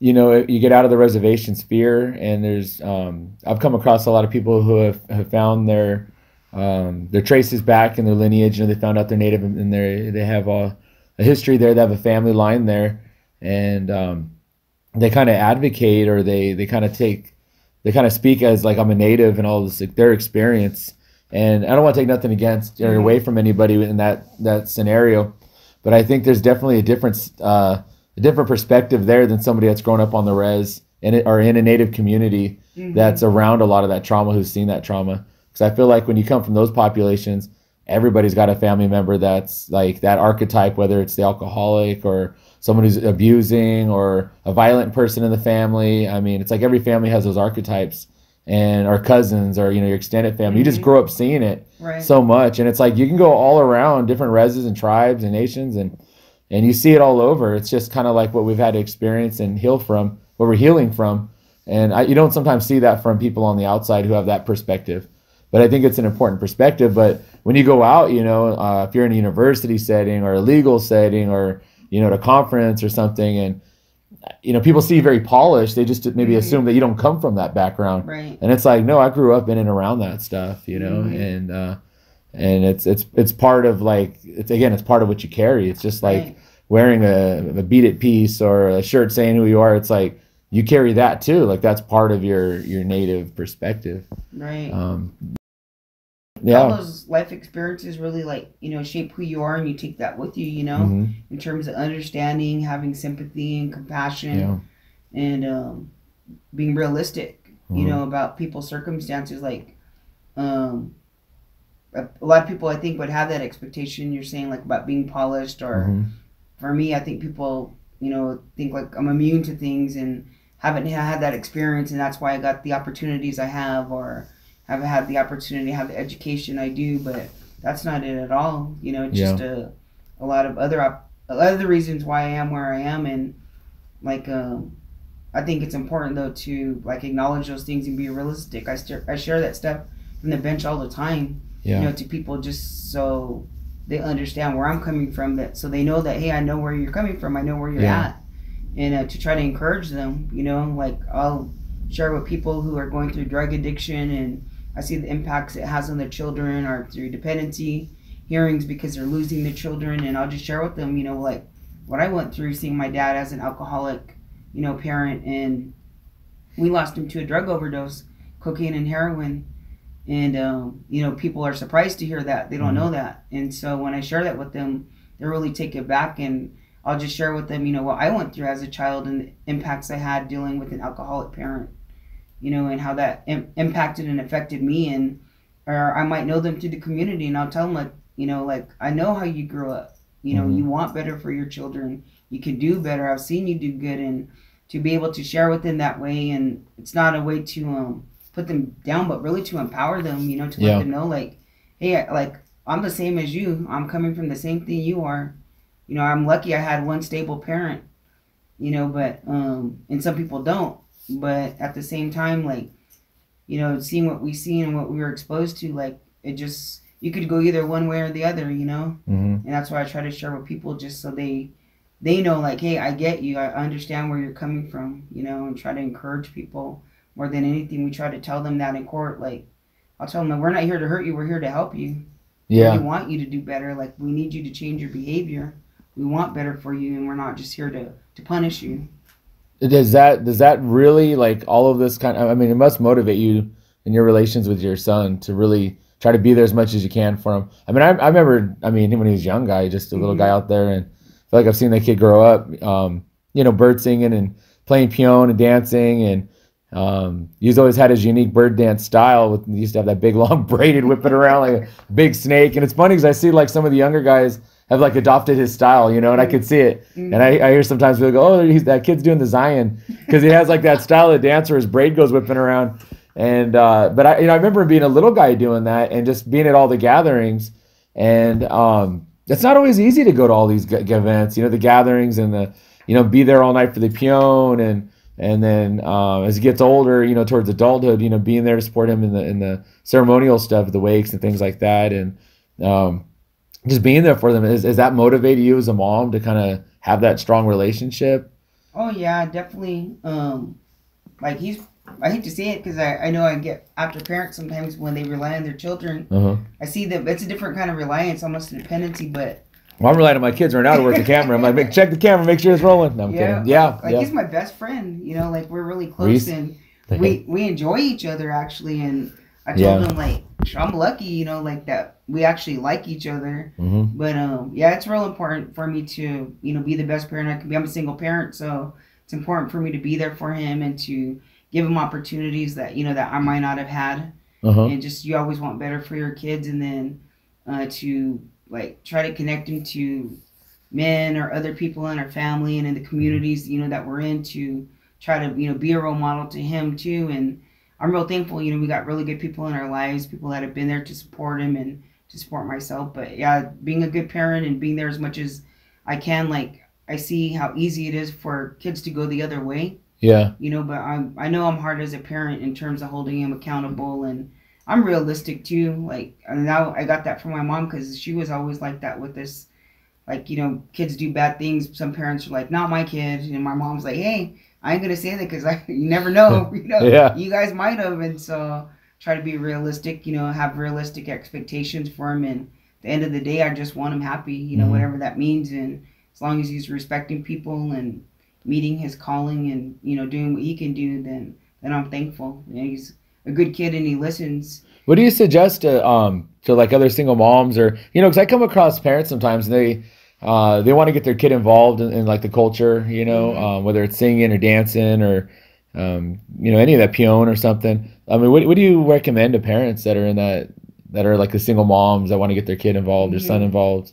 [SPEAKER 1] you know you get out of the reservation sphere, and there's um, I've come across a lot of people who have, have found their um, their traces back in their lineage. You know, they found out they're native and they they have a, a history there. They have a family line there, and um, they kind of advocate or they they kind of take they kind of speak as like I'm a native and all this like their experience. And I don't want to take nothing against or mm-hmm. away from anybody in that that scenario, but I think there's definitely a difference uh, a different perspective there than somebody that's grown up on the res and it, or in a native community mm-hmm. that's around a lot of that trauma who's seen that trauma. Because I feel like when you come from those populations, everybody's got a family member that's like that archetype, whether it's the alcoholic or someone who's abusing or a violent person in the family. I mean, it's like every family has those archetypes and our cousins or you know your extended family. Mm-hmm. You just mm-hmm. grow up seeing it right. so much, and it's like you can go all around different reses and tribes and nations, and and you see it all over. It's just kind of like what we've had to experience and heal from, what we're healing from, and I, you don't sometimes see that from people on the outside who have that perspective. But I think it's an important perspective. But when you go out, you know, uh, if you're in a university setting or a legal setting or you know, at a conference or something, and you know, people see you very polished. They just maybe mm-hmm. assume that you don't come from that background,
[SPEAKER 2] right?
[SPEAKER 1] And it's like, no, I grew up in and around that stuff, you know, mm-hmm. and uh, and it's it's it's part of like it's again, it's part of what you carry. It's just like right. wearing a, a beat it piece or a shirt saying who you are. It's like you carry that too. Like that's part of your your native perspective,
[SPEAKER 2] right?
[SPEAKER 1] Um,
[SPEAKER 2] yeah. all those life experiences really like you know shape who you are and you take that with you you know mm-hmm. in terms of understanding having sympathy and compassion yeah. and um, being realistic mm-hmm. you know about people's circumstances like um, a, a, lot of people i think would have that expectation you're saying like about being polished or mm-hmm. for me i think people you know think like i'm immune to things and haven't had that experience and that's why i got the opportunities i have or have had the opportunity to have the education I do, but that's not it at all. You know, just yeah. a, a lot of other op- other reasons why I am where I am, and like um, I think it's important though to like acknowledge those things and be realistic. I st- I share that stuff from the bench all the time. Yeah. You know, to people just so they understand where I'm coming from. That so they know that hey, I know where you're coming from. I know where you're yeah. at, and uh, to try to encourage them. You know, like I'll share with people who are going through drug addiction and I see the impacts it has on the children or through dependency hearings because they're losing the children. And I'll just share with them, you know, like what I went through seeing my dad as an alcoholic, you know, parent. And we lost him to a drug overdose, cocaine and heroin. And, um, you know, people are surprised to hear that. They don't mm-hmm. know that. And so when I share that with them, they really take it back. And I'll just share with them, you know, what I went through as a child and the impacts I had dealing with an alcoholic parent you know, and how that Im- impacted and affected me. And or I might know them through the community, and I'll tell them like, you know, like I know how you grew up. You know, mm-hmm. you want better for your children. You can do better. I've seen you do good, and to be able to share with them that way, and it's not a way to um put them down, but really to empower them. You know, to yeah. let them know like, hey, like I'm the same as you. I'm coming from the same thing you are. You know, I'm lucky I had one stable parent. You know, but um, and some people don't but at the same time like you know seeing what we see and what we were exposed to like it just you could go either one way or the other you know mm-hmm. and that's why i try to share with people just so they they know like hey i get you i understand where you're coming from you know and try to encourage people more than anything. We try to tell them that in court. Like, I'll tell them that we're not here to hurt you. We're here to help you.
[SPEAKER 1] Yeah.
[SPEAKER 2] We want you to do better. Like, we need you to change your behavior. We want better for you, and we're not just here to to punish you.
[SPEAKER 1] Does that does that really like all of this kind of I mean it must motivate you in your relations with your son to really try to be there as much as you can for him. I mean I, I remember I mean when he was a young guy, just a little
[SPEAKER 2] Mhm.
[SPEAKER 1] guy out there and I feel like I've seen that kid grow up. Um, you know, bird singing and playing peon and dancing and um, he's always had his unique bird dance style. With he used to have that big long braided whipping around like a big snake. And it's funny because I see like some of the younger guys have like adopted his style, you know, and I could see it.
[SPEAKER 2] Mm-hmm.
[SPEAKER 1] And I, I hear sometimes people go, "Oh, he's, that kid's doing the Zion," because he has like that style of dance where his braid goes whipping around. And uh, but I, you know, I remember being a little guy doing that and just being at all the gatherings. And um, it's not always easy to go to all these g- events, you know, the gatherings and the, you know, be there all night for the peon and and then um, as he gets older, you know, towards adulthood, you know, being there to support him in the in the ceremonial stuff, the wakes and things like that, and um, just being there for them. Is, is that motivated you as a mom to kind of have that strong relationship?
[SPEAKER 2] Oh yeah, definitely. Um, like he's. I hate to say it because I, I know I get after parents sometimes when they rely on their children.
[SPEAKER 1] Uh-huh.
[SPEAKER 2] I see that it's a different kind of reliance, almost a dependency. But
[SPEAKER 1] Well, I'm relying on my kids right now to work the camera. I'm like, "Make- check the camera, make sure it's rolling. No, I'm
[SPEAKER 2] Yeah.
[SPEAKER 1] kidding. Yeah,
[SPEAKER 2] like
[SPEAKER 1] yeah.
[SPEAKER 2] he's my best friend. You know, like we're really close
[SPEAKER 1] Reese?
[SPEAKER 2] and we we enjoy each other actually. And I told
[SPEAKER 1] Yeah.
[SPEAKER 2] him like I'm lucky, you know, like that we actually like each other.
[SPEAKER 1] hmm
[SPEAKER 2] But um, yeah, it's real important for me to you know be the best parent I can be. I'm a single parent, so it's important for me to be there for him and to give him opportunities that you know that I might not have had.
[SPEAKER 1] Uh-huh.
[SPEAKER 2] And just you always want better for your kids, and then uh, to like try to connect him to men or other people in our family and in the communities you know that we're in to try to you know be a role model to him too. And I'm real thankful. You know, we got really good people in our lives, people that have been there to support him and to support myself. But yeah, being a good parent and being there as much as I can, like I see how easy it is for kids to go the other way
[SPEAKER 1] Yeah.
[SPEAKER 2] you know but i i know i'm hard as a parent in terms of holding him accountable and i'm realistic too like and now i got that from my mom because she was always like that with this like you know kids do bad things some parents are like not my kid and my mom's like hey i ain't gonna say that because i you never know you know
[SPEAKER 1] Yeah.
[SPEAKER 2] you guys might have and so try to be realistic you know have realistic expectations for him and at the end of the day i just want him happy you know
[SPEAKER 1] Mhm.
[SPEAKER 2] whatever that means and as long as he's respecting people and meeting his calling and you know doing what he can do then then i'm thankful you know, he's a good kid and he listens
[SPEAKER 1] What do you suggest to um to like other single moms or you know because I come across parents sometimes and they uh they want to get their kid involved in, in like the culture you know
[SPEAKER 2] Mhm.
[SPEAKER 1] um, whether it's singing or dancing or um you know any of that peon or something. I mean what what do you recommend to parents that are in that that are like the single moms that want to get their kid involved their son
[SPEAKER 2] Mhm.
[SPEAKER 1] involved?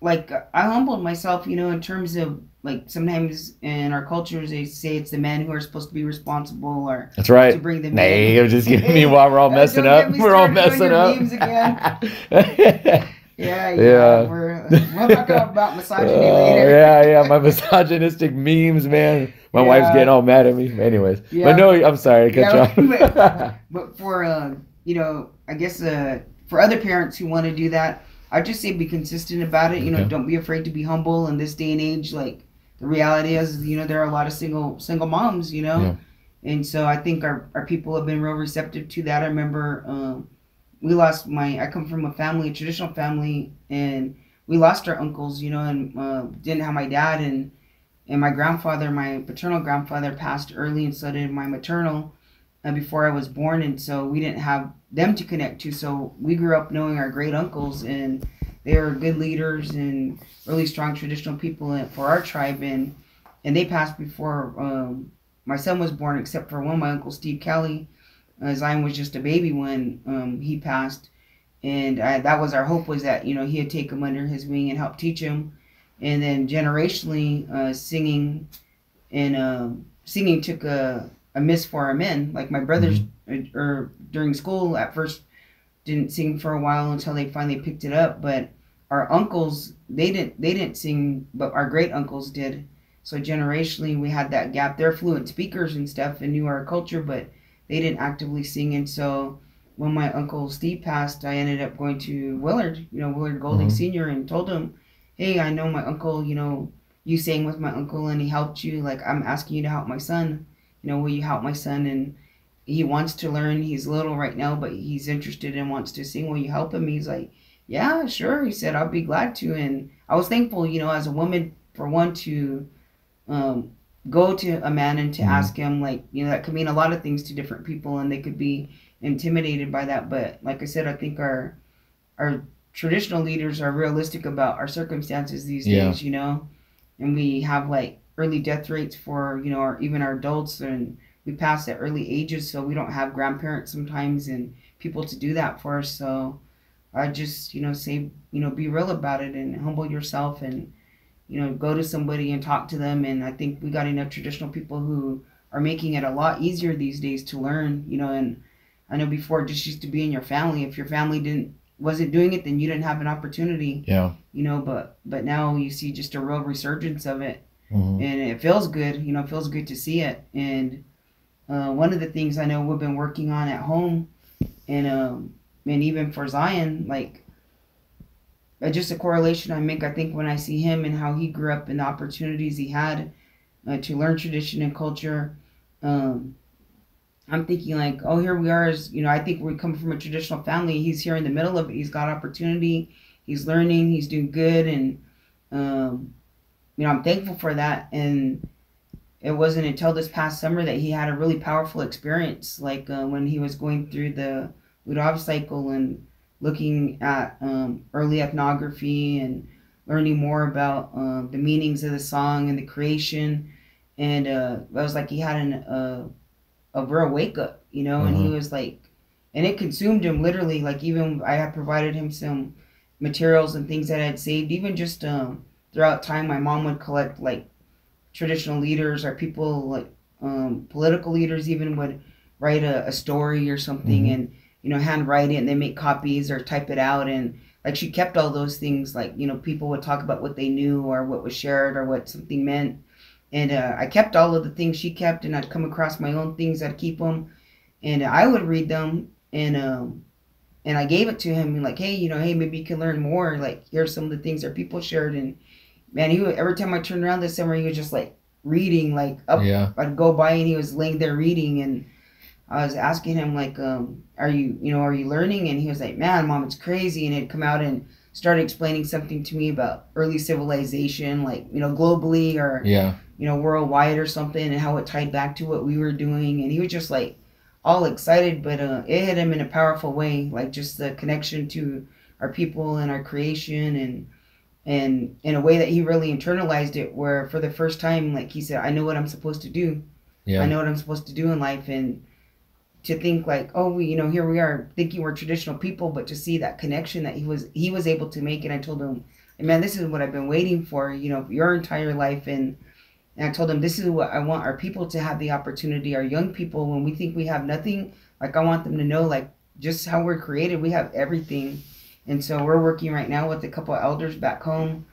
[SPEAKER 2] like i humbled myself you know in terms of like sometimes in our cultures they say it's the men who are supposed to be responsible or
[SPEAKER 1] That's right.
[SPEAKER 2] to bring them
[SPEAKER 1] Nay,
[SPEAKER 2] in.
[SPEAKER 1] I'm just kidding. Meanwhile, we're all
[SPEAKER 2] Uh,
[SPEAKER 1] messing up.
[SPEAKER 2] me
[SPEAKER 1] We're all messing up.
[SPEAKER 2] memes
[SPEAKER 1] yeah,
[SPEAKER 2] yeah, yeah,
[SPEAKER 1] Yeah.
[SPEAKER 2] We're, we'll talk about misogyny
[SPEAKER 1] Oh,
[SPEAKER 2] later.
[SPEAKER 1] yeah, yeah, my misogynistic memes, man. My wife's getting all mad at me. Anyways,
[SPEAKER 2] Yeah.
[SPEAKER 1] but no, I'm sorry, I cut you
[SPEAKER 2] Yeah,
[SPEAKER 1] off.
[SPEAKER 2] But for uh, you know, I guess uh, for other parents who want to do that, I just say be consistent about it. You know,
[SPEAKER 1] Okay.
[SPEAKER 2] don't be afraid to be humble in this day and age. Like the reality is, you know, there are a lot of single single moms. You know,
[SPEAKER 1] Yeah.
[SPEAKER 2] and so I think our our people have been real receptive to that. I remember um, we lost my. I come from a family, a traditional family, and we lost our uncles. You know, and uh, didn't have my dad and. And my grandfather, my paternal grandfather, passed early, and so did my maternal uh, before I was born, and so we didn't have them to connect to. So we grew up knowing our great uncles, and they were good leaders and really strong traditional people for our tribe, and and they passed before um, my son was born, except for one, my uncle Steve Kelly. Uh, Zion was just a baby when um, he passed, and I, that was our hope was that you know he'd take him under his wing and help teach him, and then generationally uh, singing and um, singing took a a miss for our men. Like my brothers, uh, or during school at first, didn't sing for a while until they finally picked it up. But our uncles, they didn't they didn't sing, but our great uncles did. So generationally, we had that gap. They're fluent speakers and stuff and knew our culture, but they didn't actively sing. And so when my uncle Steve passed, I ended up going to Willard, you know, Willard Golding
[SPEAKER 1] Mhm.
[SPEAKER 2] Sr., and told him, hey, I know my uncle, you know, you sang with my uncle and he helped you. Like, I'm asking you to help my son. you know, will you help my son? And he wants to learn. He's little right now, but he's interested and wants to sing. Will you help him? He's like, yeah, sure. He said, I'll be glad to. And I was thankful, you know, as a woman, for one, to um, go to a man and to mm-hmm. ask him, like, you know, that could mean a lot of things to different people and they could be intimidated by that. But like I said, I think our, our traditional leaders are realistic about our circumstances these yeah. days, you know, and we have like early death rates for, you know, our, even our adults and we pass at early ages. So we don't have grandparents sometimes and people to do that for us. So, I just, you know, say, you know, be real about it and humble yourself and, you know, go to somebody and talk to them. And I think we got enough traditional people who are making it a lot easier these days to learn, you know, and I know before it just used to be in your family. If your family didn't, wasn't doing it, then you didn't have an opportunity.
[SPEAKER 1] Yeah.
[SPEAKER 2] You know, but, but now you see just a real resurgence of it. Mm-hmm. And it feels good, you know, it feels good to see it. And uh, one of the things I know we've been working on at home and, um, and even for Zion, like uh, just a correlation I make. I think when I see him and how he grew up and the opportunities he had uh, to learn tradition and culture, um, I'm thinking like, oh, here we are. As you know, I think we come from a traditional family. He's here in the middle of it. He's got opportunity. He's learning. He's doing good, and um, you know, I'm thankful for that. And it wasn't until this past summer that he had a really powerful experience, like uh, when he was going through the Ludov cycle and looking at um, early ethnography and learning more about uh, the meanings of the song and the creation. And uh, it was like he had an, uh, a real wake up, you know, mm-hmm. and he mm-hmm. was like, and it consumed him literally. Like even I had provided him some materials and things that I had saved. Even just um, throughout time, my mom would collect like traditional leaders or people like um, political leaders even would write a, a story or something mm-hmm. and you know, handwrite it and then make copies or type it out. And like she kept all those things. Like, you know, people would talk about what they knew or what was shared or what something meant. And uh, I kept all of the things she kept and I'd come across my own things. I'd keep them and I would read them and, um, and I gave it to him and like, hey, you know, hey, maybe you can learn more. Like, here's some of the things that people shared. And man, he would, every time I turned around this summer, he was just like reading, like up, yeah. I'd go by and he was laying there reading and, I was asking him like, um, "Are you, you know, are you learning?" And he was like, "Man, mom, it's crazy." And he'd come out and started explaining something to me about early civilization, like you know, globally or
[SPEAKER 1] yeah,
[SPEAKER 2] you know, worldwide or something, and how it tied back to what we were doing. And he was just like all excited, but uh, it hit him in a powerful way, like just the connection to our people and our creation and and in a way that he really internalized it where for the first time like he said i know what i'm supposed to do yeah. i know what i'm supposed to do in life and to think like oh we you know here we are thinking we're traditional people but to see that connection that he was he was able to make and i told him man this is what i've been waiting for you know your entire life and and i told them, this is what i want our people to have the opportunity our young people when we think we have nothing like i want them to know like just how we're created we have everything and so we're working right now with a couple elders back home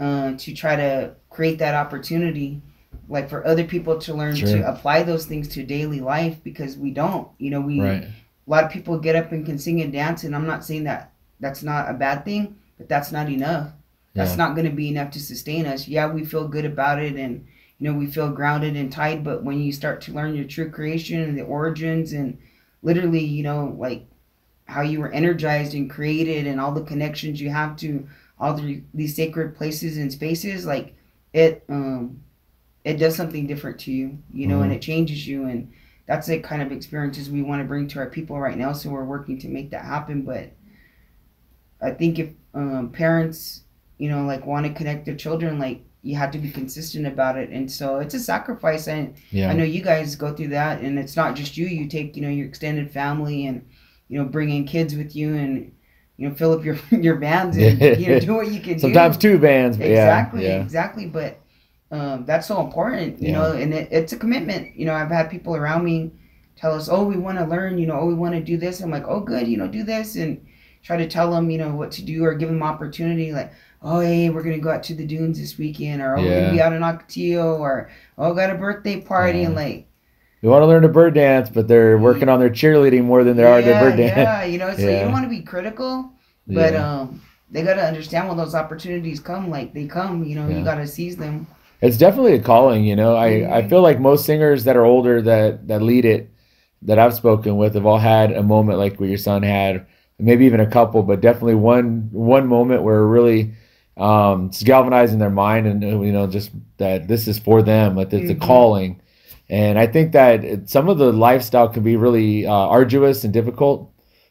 [SPEAKER 2] uh, to try to create that opportunity like for other people to learn sure. to apply those things to daily life because we don't you know we right. a lot of people get up and can sing and dance and i'm not saying that that's not a bad thing but that's not enough that's yeah. not going to be enough to sustain us yeah we feel good about it and you know we feel grounded and tied, but when you start to learn your true creation and the origins and literally you know like how you were energized and created and all the connections you have to all the, these sacred places and spaces like it um it does something different to you, you know, mm-hmm. and it changes you. And that's the kind of experiences we want to bring to our people right now. So we're working to make that happen. But I think if um, parents, you know, like want to connect their children, like you have to be consistent about it. And so it's a sacrifice. And yeah. I know you guys go through that. And it's not just you. You take, you know, your extended family and, you know, bring in kids with you and, you know, fill up your your vans and you know, do what you can
[SPEAKER 1] Sometimes do. two vans.
[SPEAKER 2] exactly,
[SPEAKER 1] yeah.
[SPEAKER 2] exactly. But um, that's so important, you yeah. know, and it, it's a commitment. You know, I've had people around me tell us, oh, we want to learn, you know, oh, we want to do this. I'm like, oh, good, you know, do this and try to tell them, you know, what to do or give them opportunity. Like, oh, hey, we're going to go out to the dunes this weekend or, oh, yeah. we're going to be out in Ocotillo or, oh, got a birthday party. Yeah. And like,
[SPEAKER 1] you want to learn to bird dance, but they're working on their cheerleading more than they yeah, are their bird dance.
[SPEAKER 2] Yeah, you know, so you don't want to be critical, but um, they got to understand when those opportunities come, like they come, you know, you got to seize them
[SPEAKER 1] it's definitely a calling. You know, I I
[SPEAKER 2] Mhm.
[SPEAKER 1] feel like most singers that are older that that lead it that I've spoken with have all had a moment like what your son had, maybe even a couple, but definitely one one moment where really um, it's galvanizing their mind and uh, you know just that this is for them, like it's a
[SPEAKER 2] Mhm.
[SPEAKER 1] calling. And I think that some of the lifestyle can be really uh, arduous and difficult.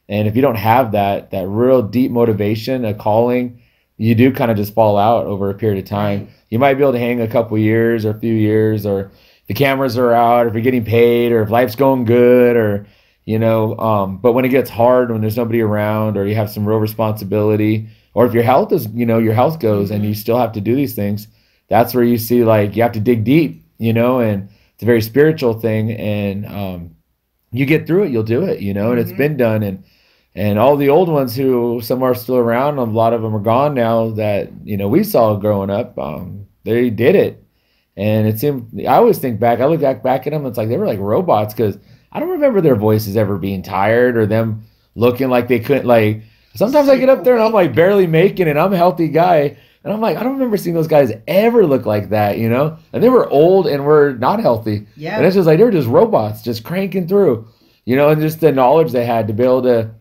[SPEAKER 1] And if you don't have that that real deep motivation, a calling, you do kind of just fall out over a period of time. You might be able to hang a couple years or a few years, or the cameras are out, or if you're getting paid, or if life's going good, or you know. Um, but when it gets hard, when there's nobody around, or you have some real responsibility, or if your health is, you know, your health goes, and you still have to do these things, that's where you see like you have to dig deep, you know, and it's a very spiritual thing, and um, you get through it, you'll do it, you know, and it's
[SPEAKER 2] Mhm.
[SPEAKER 1] been done, and and all the old ones who some are still around, a lot of them are gone now. That you know we saw growing up, um, they did it, and it seemed. I always think back. I look back back at them. It's like they were like robots because I don't remember their voices ever being tired or them looking like they couldn't like. Sometimes I get up there and I'm like barely making it. I'm a healthy guy. And I'm like, I don't remember seeing those guys ever look like that, you know? And they were old and were not healthy.
[SPEAKER 2] Yeah.
[SPEAKER 1] And it's just like they were just robots, just cranking through, you know, and just the knowledge they had to be able to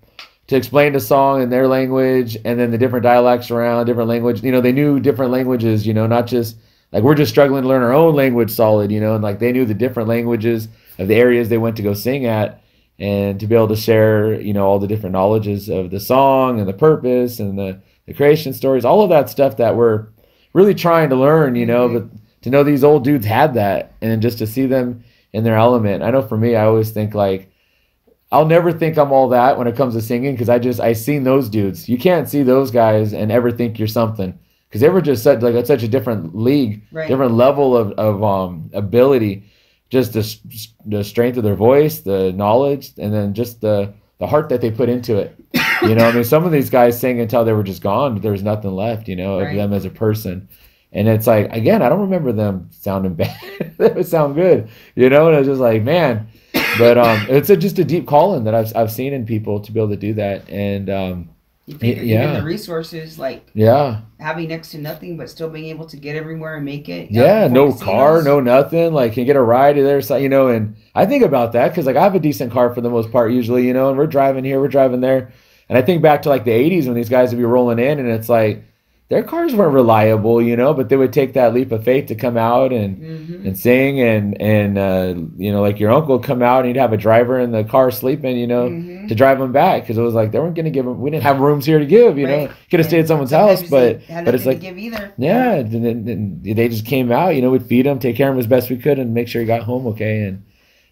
[SPEAKER 1] to explain the song in their language and then the different dialects around different language. You know, they knew different languages, you know, not just like we're just struggling to learn our own language solid, you know, and like they knew the different languages of the areas they went to go sing at and to be able to share, you know, all the different knowledges of the song and the purpose and the, the creation stories, all of that stuff that we're really trying to learn, you know, but to know these old dudes had that and just to see them in their element. I know for me, I always think like, I'll never think I'm all that when it comes to singing because I just I seen those dudes. You can't see those guys and ever think you're something because they were just such like at such a different league,
[SPEAKER 2] Right.
[SPEAKER 1] different level of of um ability, just the the strength of their voice, the knowledge, and then just the the heart that they put into it. You know, I mean, some of these guys sang until they were just gone. There was nothing left, you know, of them as a person. And it's like again, I don't remember them sounding bad. they would sound good, you know. And I was just like, man, but um, it's a, just a deep calling that I've I've seen in people to be able to do that, and um,
[SPEAKER 2] You figure
[SPEAKER 1] yeah.
[SPEAKER 2] even the resources, like
[SPEAKER 1] yeah,
[SPEAKER 2] having next to nothing, but still being able to get everywhere and make it.
[SPEAKER 1] yeah, no
[SPEAKER 2] before
[SPEAKER 1] car, no nothing. Like can get a ride to their side, you know. And I think about that because like I have a decent car for the most part usually, you know. And we're driving here, we're driving there, and I think back to like the '80s when these guys would be rolling in, and it's like their cars weren't reliable, you know, but they would take that leap of faith to come out and
[SPEAKER 2] Mhm.
[SPEAKER 1] and sing and and uh, you know like your uncle would come out and he'd have a driver in the car sleeping, you know.
[SPEAKER 2] Mhm.
[SPEAKER 1] to drive them back because it was like they weren't going to give them. We didn't have rooms here to give. You know, could have stayed at someone's house, but but it's like
[SPEAKER 2] give either.
[SPEAKER 1] yeah, and, and- and they just came out. You know, we'd feed him, take care of him as best we could, and make sure he got home okay and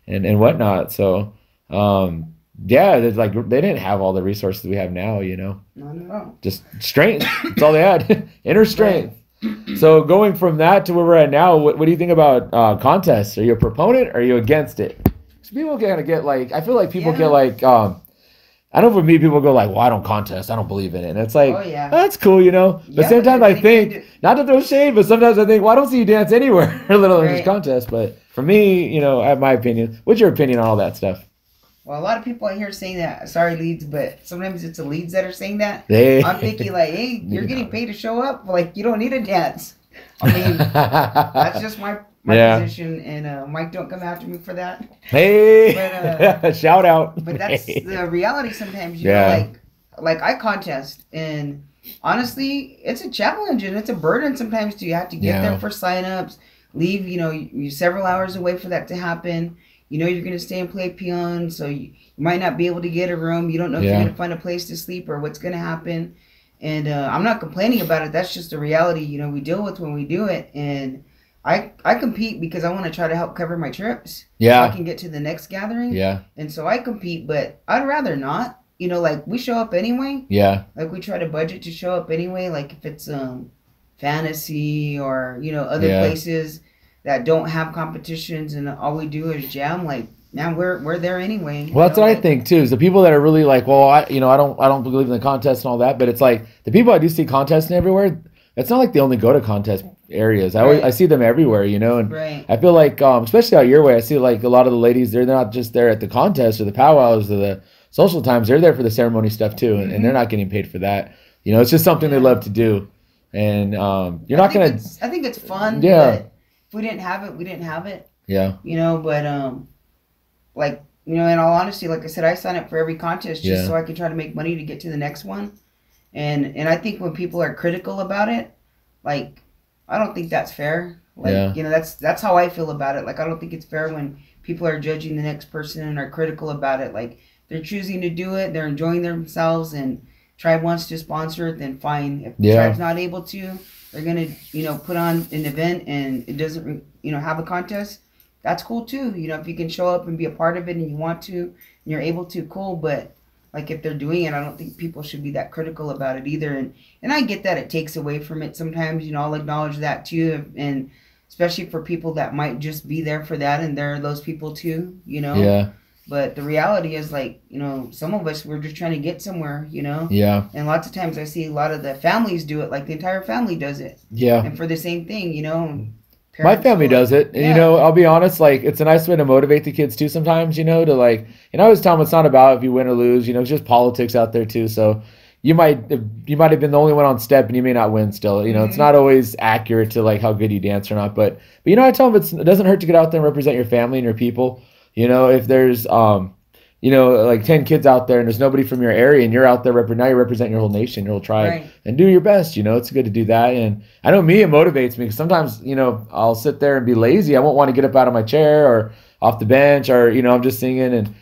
[SPEAKER 1] and and whatnot. So um, yeah, it's like they didn't have all the resources we have now. You know,
[SPEAKER 2] Not at all.
[SPEAKER 1] just strength. That's all they had, inner strength. So going from that to where we're at now, what, what do you think about uh, contests? Are you a proponent? Or are you against it? 'Cause people kind of get like, I feel like people
[SPEAKER 2] Yeah.
[SPEAKER 1] get like, um, I know for me, people go like, well, I don't contest. I don't believe in it. And it's like,
[SPEAKER 2] Oh, yeah.
[SPEAKER 1] that's cool, you know. But
[SPEAKER 2] Yeah,
[SPEAKER 1] sometimes
[SPEAKER 2] but
[SPEAKER 1] I think, not to throw shade, but sometimes I think, well, I don't see you dance anywhere, let alone
[SPEAKER 2] Right.
[SPEAKER 1] contest. But for me, you know, I have my opinion. What's your opinion on all that stuff?
[SPEAKER 2] Well, a lot of people I hear saying that. Sorry, leads, but sometimes it's the leads that are saying that.
[SPEAKER 1] They,
[SPEAKER 2] I'm thinking like, hey, you're getting paid to show up. Like, you don't need a dance. I mean, that's just my my
[SPEAKER 1] Yeah.
[SPEAKER 2] position. And uh, Mike, don't come after me for that.
[SPEAKER 1] hey,
[SPEAKER 2] But, uh,
[SPEAKER 1] shout out.
[SPEAKER 2] But that's the reality. Sometimes you
[SPEAKER 1] Yeah.
[SPEAKER 2] know, like like I contest, and honestly, it's a challenge and it's a burden. Sometimes to you have to get
[SPEAKER 1] Yeah.
[SPEAKER 2] there for signups, leave. You know, you, several hours away for that to happen. You know, you're gonna stay and play peon, so you, you might not be able to get a room. You don't know if
[SPEAKER 1] Yeah.
[SPEAKER 2] you're gonna find a place to sleep or what's gonna happen. And uh, I'm not complaining about it. That's just the reality. You know, we deal with when we do it, and. I, I compete because I want to try to help cover my trips. yeah So I can get to the next gathering.
[SPEAKER 1] yeah,
[SPEAKER 2] And so I compete, but I'd rather not. You know, like we show up anyway.
[SPEAKER 1] yeah,
[SPEAKER 2] Like we try to budget to show up anyway. Like if it's um fantasy or you know other
[SPEAKER 1] Yeah.
[SPEAKER 2] places that don't have competitions and all we do is jam. Like now we're we're there anyway.
[SPEAKER 1] Well, that's
[SPEAKER 2] know,
[SPEAKER 1] what I think too. Is the people that are really like, well, I, you know, I don't, I don't believe in the contest and all that. But it's like the people I do see contesting everywhere. It's not like they only go to contest areas. I always, I see them everywhere, you know. And
[SPEAKER 2] Right.
[SPEAKER 1] I feel like, um, especially out your way, I see like a lot of the ladies. They're not just there at the contest or the powwows or the social times. They're there for the ceremony stuff too, and, and they're not getting paid for that. You know, it's just something they
[SPEAKER 2] Mm-hmm.
[SPEAKER 1] Love to do. And um, you're
[SPEAKER 2] I
[SPEAKER 1] not gonna,
[SPEAKER 2] I think it's fun.
[SPEAKER 1] Yeah.
[SPEAKER 2] We didn't have it, we didn't have it.
[SPEAKER 1] Yeah.
[SPEAKER 2] You know, but um, like you know, in all honesty, like I said, I sign up for every contest just
[SPEAKER 1] Yeah.
[SPEAKER 2] so I can try to make money to get to the next one. And and I think when people are critical about it, like I don't think that's fair. Like
[SPEAKER 1] Yeah.
[SPEAKER 2] you know, that's that's how I feel about it. Like I don't think it's fair when people are judging the next person and are critical about it. Like they're choosing to do it, they're enjoying themselves, and Tribe wants to sponsor it, then fine. If
[SPEAKER 1] Yeah.
[SPEAKER 2] Tribe's not able to, they're gonna you know put on an event and it doesn't you know have a contest. That's cool too. You know, if you can show up and be a part of it and you want to, and you're able to, cool. But like if they're doing it, I don't think people should be that critical about it either. And and I get that it takes away from it sometimes. You know, I'll acknowledge that too. And especially for people that might just be there for that, and there are those people too. You know.
[SPEAKER 1] Yeah.
[SPEAKER 2] But the reality is, like, you know, some of us we're just trying to get somewhere. You know.
[SPEAKER 1] Yeah.
[SPEAKER 2] And lots of times I see a lot of the families do it, like the entire family does it,
[SPEAKER 1] Yeah.
[SPEAKER 2] and for the same thing, you know.
[SPEAKER 1] My family does it. And,
[SPEAKER 2] Yeah.
[SPEAKER 1] you know, I'll be honest, like it's a nice way to motivate the kids too sometimes, you know, to like and I always tell them it's not about if you win or lose, you know, it's just politics out there too. So you might you might have been the only one on step and you may not win still. You know, it's
[SPEAKER 2] Mhm.
[SPEAKER 1] not always accurate to like how good you dance or not. But but you know, I tell them it's, it doesn't hurt to get out there and represent your family and your people. You know, if there's um you know, like 10 kids out there and there's nobody from your area and you're out there, rep- now you represent your whole nation, your whole tribe
[SPEAKER 2] Right.
[SPEAKER 1] and do your best. You know, it's good to do that. And I know me, it motivates me because sometimes, you know, I'll sit there and be lazy. I won't want to get up out of my chair or off the bench or, you know, I'm just singing and,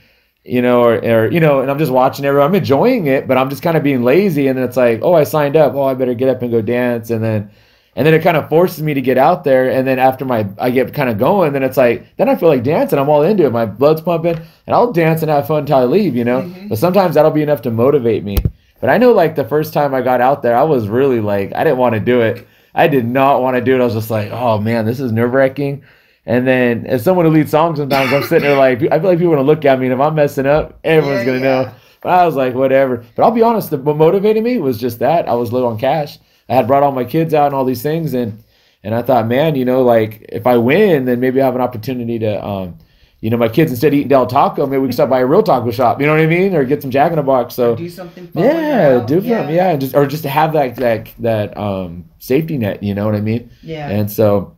[SPEAKER 1] you know, or, or you know, and I'm just watching everyone. I'm enjoying it, but I'm just kind of being lazy. And then it's like, oh, I signed up. Oh, I better get up and go dance. And then, and then it kind of forces me to get out there. And then after my, I get kind of going, then it's like, then I feel like dancing. I'm all into it. My blood's pumping and I'll dance and have fun until I leave, you know?
[SPEAKER 2] Mhm.
[SPEAKER 1] But sometimes that'll be enough to motivate me. But I know like the first time I got out there, I was really like, I didn't want to do it. I did not want to do it. I was just like, oh man, this is nerve wracking. And then as someone who leads songs, sometimes I'm sitting there like, I feel like people are gonna look at me, and if I'm messing up, everyone's
[SPEAKER 2] Yeah,
[SPEAKER 1] gonna
[SPEAKER 2] yeah.
[SPEAKER 1] know. But I was like, whatever. But I'll be honest, the, what motivated me was just that I was low on cash. I had brought all my kids out and all these things, and and I thought, man, you know, like if I win, then maybe I have an opportunity to, um, you know, my kids instead of eating Del Taco, maybe we can stop by a real taco shop. You know what I mean? Or get some Jack in the Box. So
[SPEAKER 2] do something fun when you're
[SPEAKER 1] yeah, different. Yeah. and just or just to have that that that um safety net. You know what I mean?
[SPEAKER 2] yeah.
[SPEAKER 1] And so,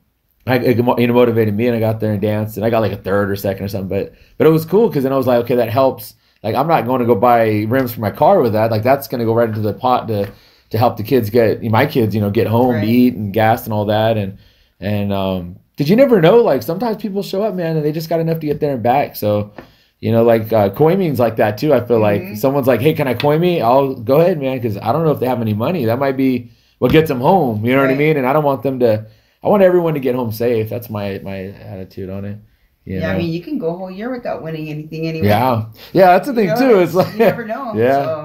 [SPEAKER 1] I it, mo- you know motivated me, and I got there and danced, and I got like a third or second or something. But but it was cool because then I was like, okay, that helps. Like I'm not going to go buy rims for my car with that. Like that's going to go right into the pot to to help the kids get my kids, you know, get home,
[SPEAKER 2] Right.
[SPEAKER 1] eat and gas and all that. And and um, did you never know? Like sometimes people show up, man, and they just got enough to get there and back. So. You know, like uh, coin means like that too. I feel like
[SPEAKER 2] Mhm.
[SPEAKER 1] someone's like, "Hey, can I coin me?" I'll go ahead, man, because I don't know if they have any money. That might be what gets them home. You know what I mean? And I don't want them to. I want everyone to get home safe. That's my my attitude on it. You
[SPEAKER 2] yeah, I mean, you can go a whole year without winning anything anyway.
[SPEAKER 1] yeah, yeah. That's the
[SPEAKER 2] You
[SPEAKER 1] thing
[SPEAKER 2] know,
[SPEAKER 1] too. It's like
[SPEAKER 2] you never know.
[SPEAKER 1] Yeah.
[SPEAKER 2] So,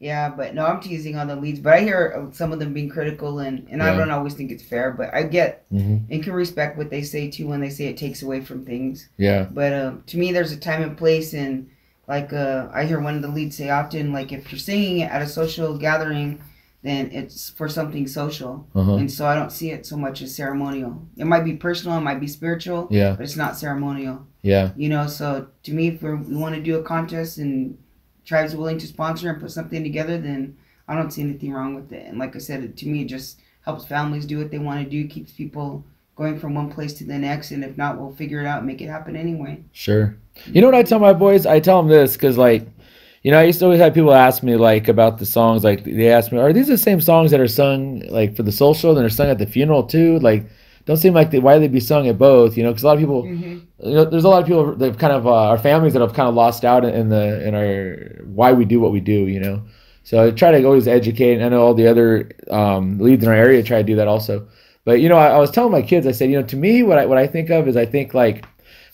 [SPEAKER 2] yeah, but no, I'm teasing on the leads, but I hear some of them being critical, and and I don't always think it's fair, but I get
[SPEAKER 1] Mhm.
[SPEAKER 2] and can respect what they say too when they say it takes away from things.
[SPEAKER 1] yeah,
[SPEAKER 2] But uh, to me, there's a time and place, and like uh, I hear one of the leads say often, like if you're singing at a social gathering, then it's for something social,
[SPEAKER 1] uh-huh.
[SPEAKER 2] and so I don't see it so much as ceremonial. It might be personal, it might be spiritual,
[SPEAKER 1] yeah,
[SPEAKER 2] but it's not ceremonial.
[SPEAKER 1] yeah,
[SPEAKER 2] You know, so to me, if we want to do a contest and tribes willing to sponsor and put something together, then I don't see anything wrong with it. And like I said, to me, it just helps families do what they want to do, keeps people going from one place to the next, and if not, we'll figure it out make it happen anyway.
[SPEAKER 1] sure. You know what I tell my boys? I tell them this because like. You know, I used to always have people ask me like about the songs. Like they ask me, "Are these the same songs that are sung like for the social and are sung at the funeral too?" Like, don't seem like they, why would they be sung at both? You know, because a lot of people,
[SPEAKER 2] Mm-hmm.
[SPEAKER 1] you know, there's a lot of people that have kind of uh, our families that have kind of lost out in the in our why we do what we do. You know, so I try to always educate. And I know all the other um, leads in our area try to do that also. But you know, I, I was telling my kids, I said, you know, to me, what I what I think of is I think like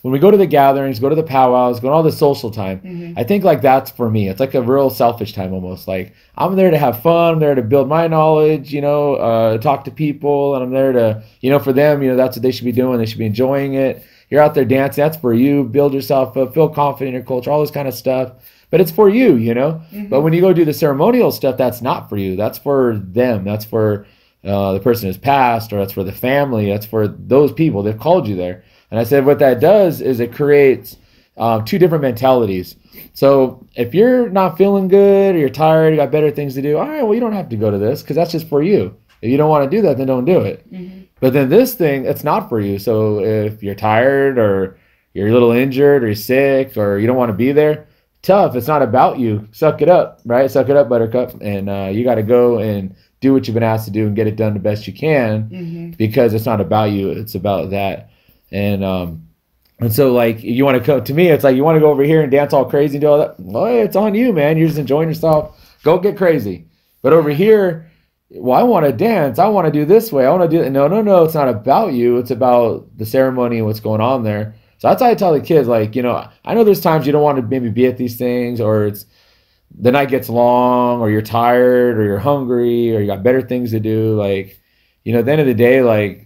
[SPEAKER 1] when we go to the gatherings, go to the powwows, go to all the social time.
[SPEAKER 2] Mm-hmm.
[SPEAKER 1] I think like that's for me. It's like a real selfish time almost. Like I'm there to have fun. I'm there to build my knowledge. You know, uh, talk to people, and I'm there to, you know, for them, you know, that's what they should be doing. They should be enjoying it. You're out there dancing. That's for you. Build yourself up. Feel confident in your culture. All this kind of stuff. But it's for you, you know.
[SPEAKER 2] Mm-hmm.
[SPEAKER 1] But when you go do the ceremonial stuff, that's not for you. That's for them. That's for uh, the person who's passed, or that's for the family. That's for those people. They've called you there. And I said, what that does is it creates um, two different mentalities. So if you're not feeling good or you're tired, you got better things to do. All right, well, you don't have to go to this because that's just for you. If you don't want to do that, then don't do it.
[SPEAKER 2] Mm-hmm.
[SPEAKER 1] But then this thing, it's not for you. So if you're tired or you're a little injured or you're sick or you don't want to be there, tough. It's not about you. Suck it up, right? Suck it up, Buttercup. And uh, you got to go and do what you've been asked to do and get it done the best you can
[SPEAKER 2] Mm-hmm.
[SPEAKER 1] because it's not about you. It's about that. And um, and so like you want to come to me, it's like you want to go over here and dance all crazy and do all that. Well, it's on you, man. You're just enjoying yourself. Go get crazy. But over here, well, I want to dance. I want to do this way. I want to do it. No, no, no. It's not about you. It's about the ceremony and what's going on there. So that's how I tell the kids, like, you know, I know there's times you don't want to maybe be at these things or it's the night gets long or you're tired or you're hungry or you got better things to do. Like, you know, at the end of the day, like,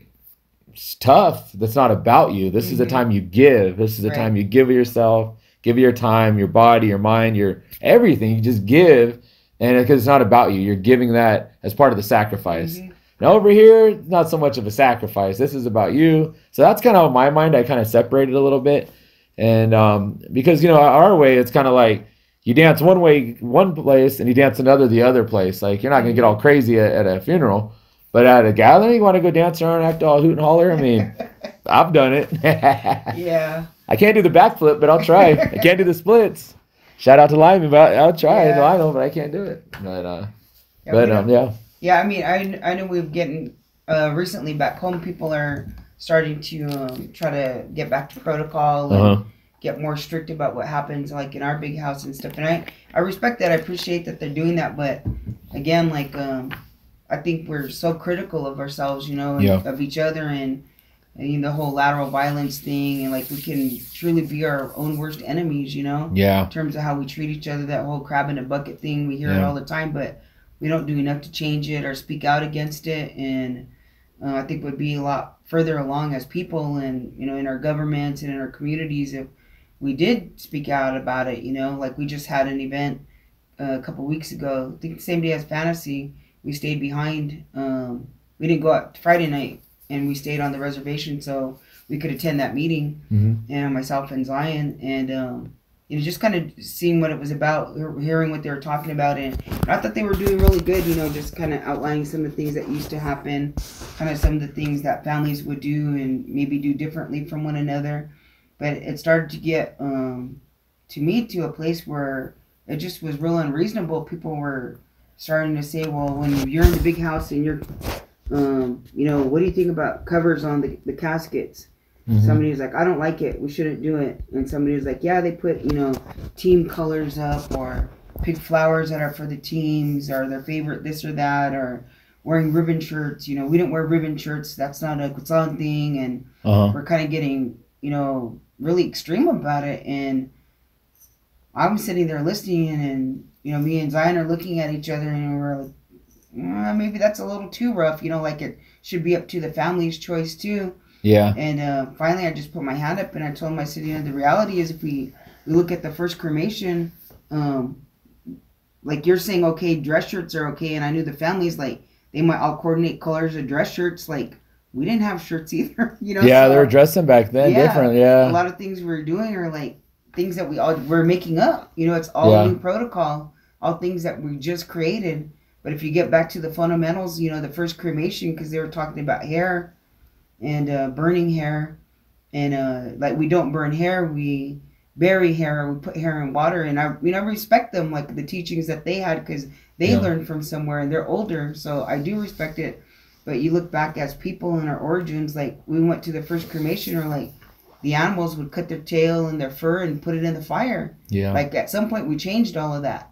[SPEAKER 1] it's tough. That's not about you. This is the
[SPEAKER 2] Mhm.
[SPEAKER 1] time you give. This is the
[SPEAKER 2] Right.
[SPEAKER 1] time you give yourself, give your time, your body, your mind, your everything. You just give. And because it's not about you, you're giving that as part of the sacrifice.
[SPEAKER 2] Mhm.
[SPEAKER 1] Now over here, not so much of a sacrifice. This is about you. So that's kind of my mind. I kind of separated a little bit, and um, because you know our way, it's kind of like you dance one way, one place, and you dance another the other place. Like you're not gonna get all crazy at, at a funeral, but at a gathering, you want to go dance around, and act all hoot and holler. I mean, I've done it.
[SPEAKER 2] Yeah.
[SPEAKER 1] I can't do the backflip, but I'll try. I can't do the splits. Shout out to Lyman, but I'll try.
[SPEAKER 2] Yeah.
[SPEAKER 1] Lionel, but I can't do it. But uh,
[SPEAKER 2] Yeah,
[SPEAKER 1] but um, yeah,
[SPEAKER 2] Yeah, I mean, I, I know we've getting uh, recently back home. People are starting to um, try to get back to protocol and
[SPEAKER 1] uh-huh.
[SPEAKER 2] get more strict about what happens, like in our big house and stuff. And I, I respect that. I appreciate that they're doing that. But again, like um, I think we're so critical of ourselves, you know, and
[SPEAKER 1] Yeah.
[SPEAKER 2] of each other, and, and the whole lateral violence thing, and like we can truly be our own worst enemies, you know
[SPEAKER 1] yeah,
[SPEAKER 2] in terms of how we treat each other, that whole crab in a bucket thing. We hear it all the time, but we don't do enough to change it or speak out against it. And uh, I think would be a lot further along as people and, you know, in our governments and in our communities if we did speak out about it, you know, like we just had an event uh, a couple weeks ago, I think the same day as Fantasy, we stayed behind. Um, we didn't go out Friday night and we stayed on the reservation so we could attend that meeting
[SPEAKER 1] hmm
[SPEAKER 2] and myself and Zion, and um, you know, just kind of seeing what it was about, hearing what they were talking about, and I thought they were doing really good. You know, just kind of outlining some of the things that used to happen, kind of some of the things that families would do and maybe do differently from one another. But it started to get um, to me to a place where it just was real unreasonable. People were starting to say, "Well, when you're in the big house and you're, um, you know, what do you think about covers on the, the caskets?"
[SPEAKER 1] Mhm.
[SPEAKER 2] Somebody was like, I don't like it. We shouldn't do it. And somebody was like, Yeah, they put you know team colors up or pick flowers that are for the teams or their favorite this or that or wearing ribbon shirts. You know, we don't wear ribbon shirts. That's not a Quechan thing. And
[SPEAKER 1] uh-huh.
[SPEAKER 2] we're kind of getting you know really extreme about it. And I'm sitting there listening, and you know, me and Zion are looking at each other, and we're like, "Uh, maybe that's a little too rough. You know, like it should be up to the family's choice too.
[SPEAKER 1] yeah,
[SPEAKER 2] And uh, finally, I just put my hand up and I told him, I said, you know, the reality is if we, we look at the first cremation, um, like you're saying, okay, dress shirts are okay. And I knew the families, like, they might all coordinate colors of dress shirts. Like, we didn't have shirts either, you know?
[SPEAKER 1] yeah.
[SPEAKER 2] so
[SPEAKER 1] They were dressing back then
[SPEAKER 2] Yeah.
[SPEAKER 1] different.
[SPEAKER 2] A lot of things we were doing are like things that we all we're making up. You know, it's all
[SPEAKER 1] Yeah.
[SPEAKER 2] new protocol, all things that we just created. But if you get back to the fundamentals, you know, the first cremation, because they were talking about hair and uh, burning hair, and uh, like we don't burn hair, we bury hair, we put hair in water, and I, you know, respect them like the teachings that they had because they
[SPEAKER 1] Yeah.
[SPEAKER 2] learned from somewhere and they're older, so I do respect it. But you look back as people in our origins, like we went to the first cremation, or like the animals would cut their tail and their fur and put it in the fire.
[SPEAKER 1] yeah,
[SPEAKER 2] Like at some point, we changed all of that,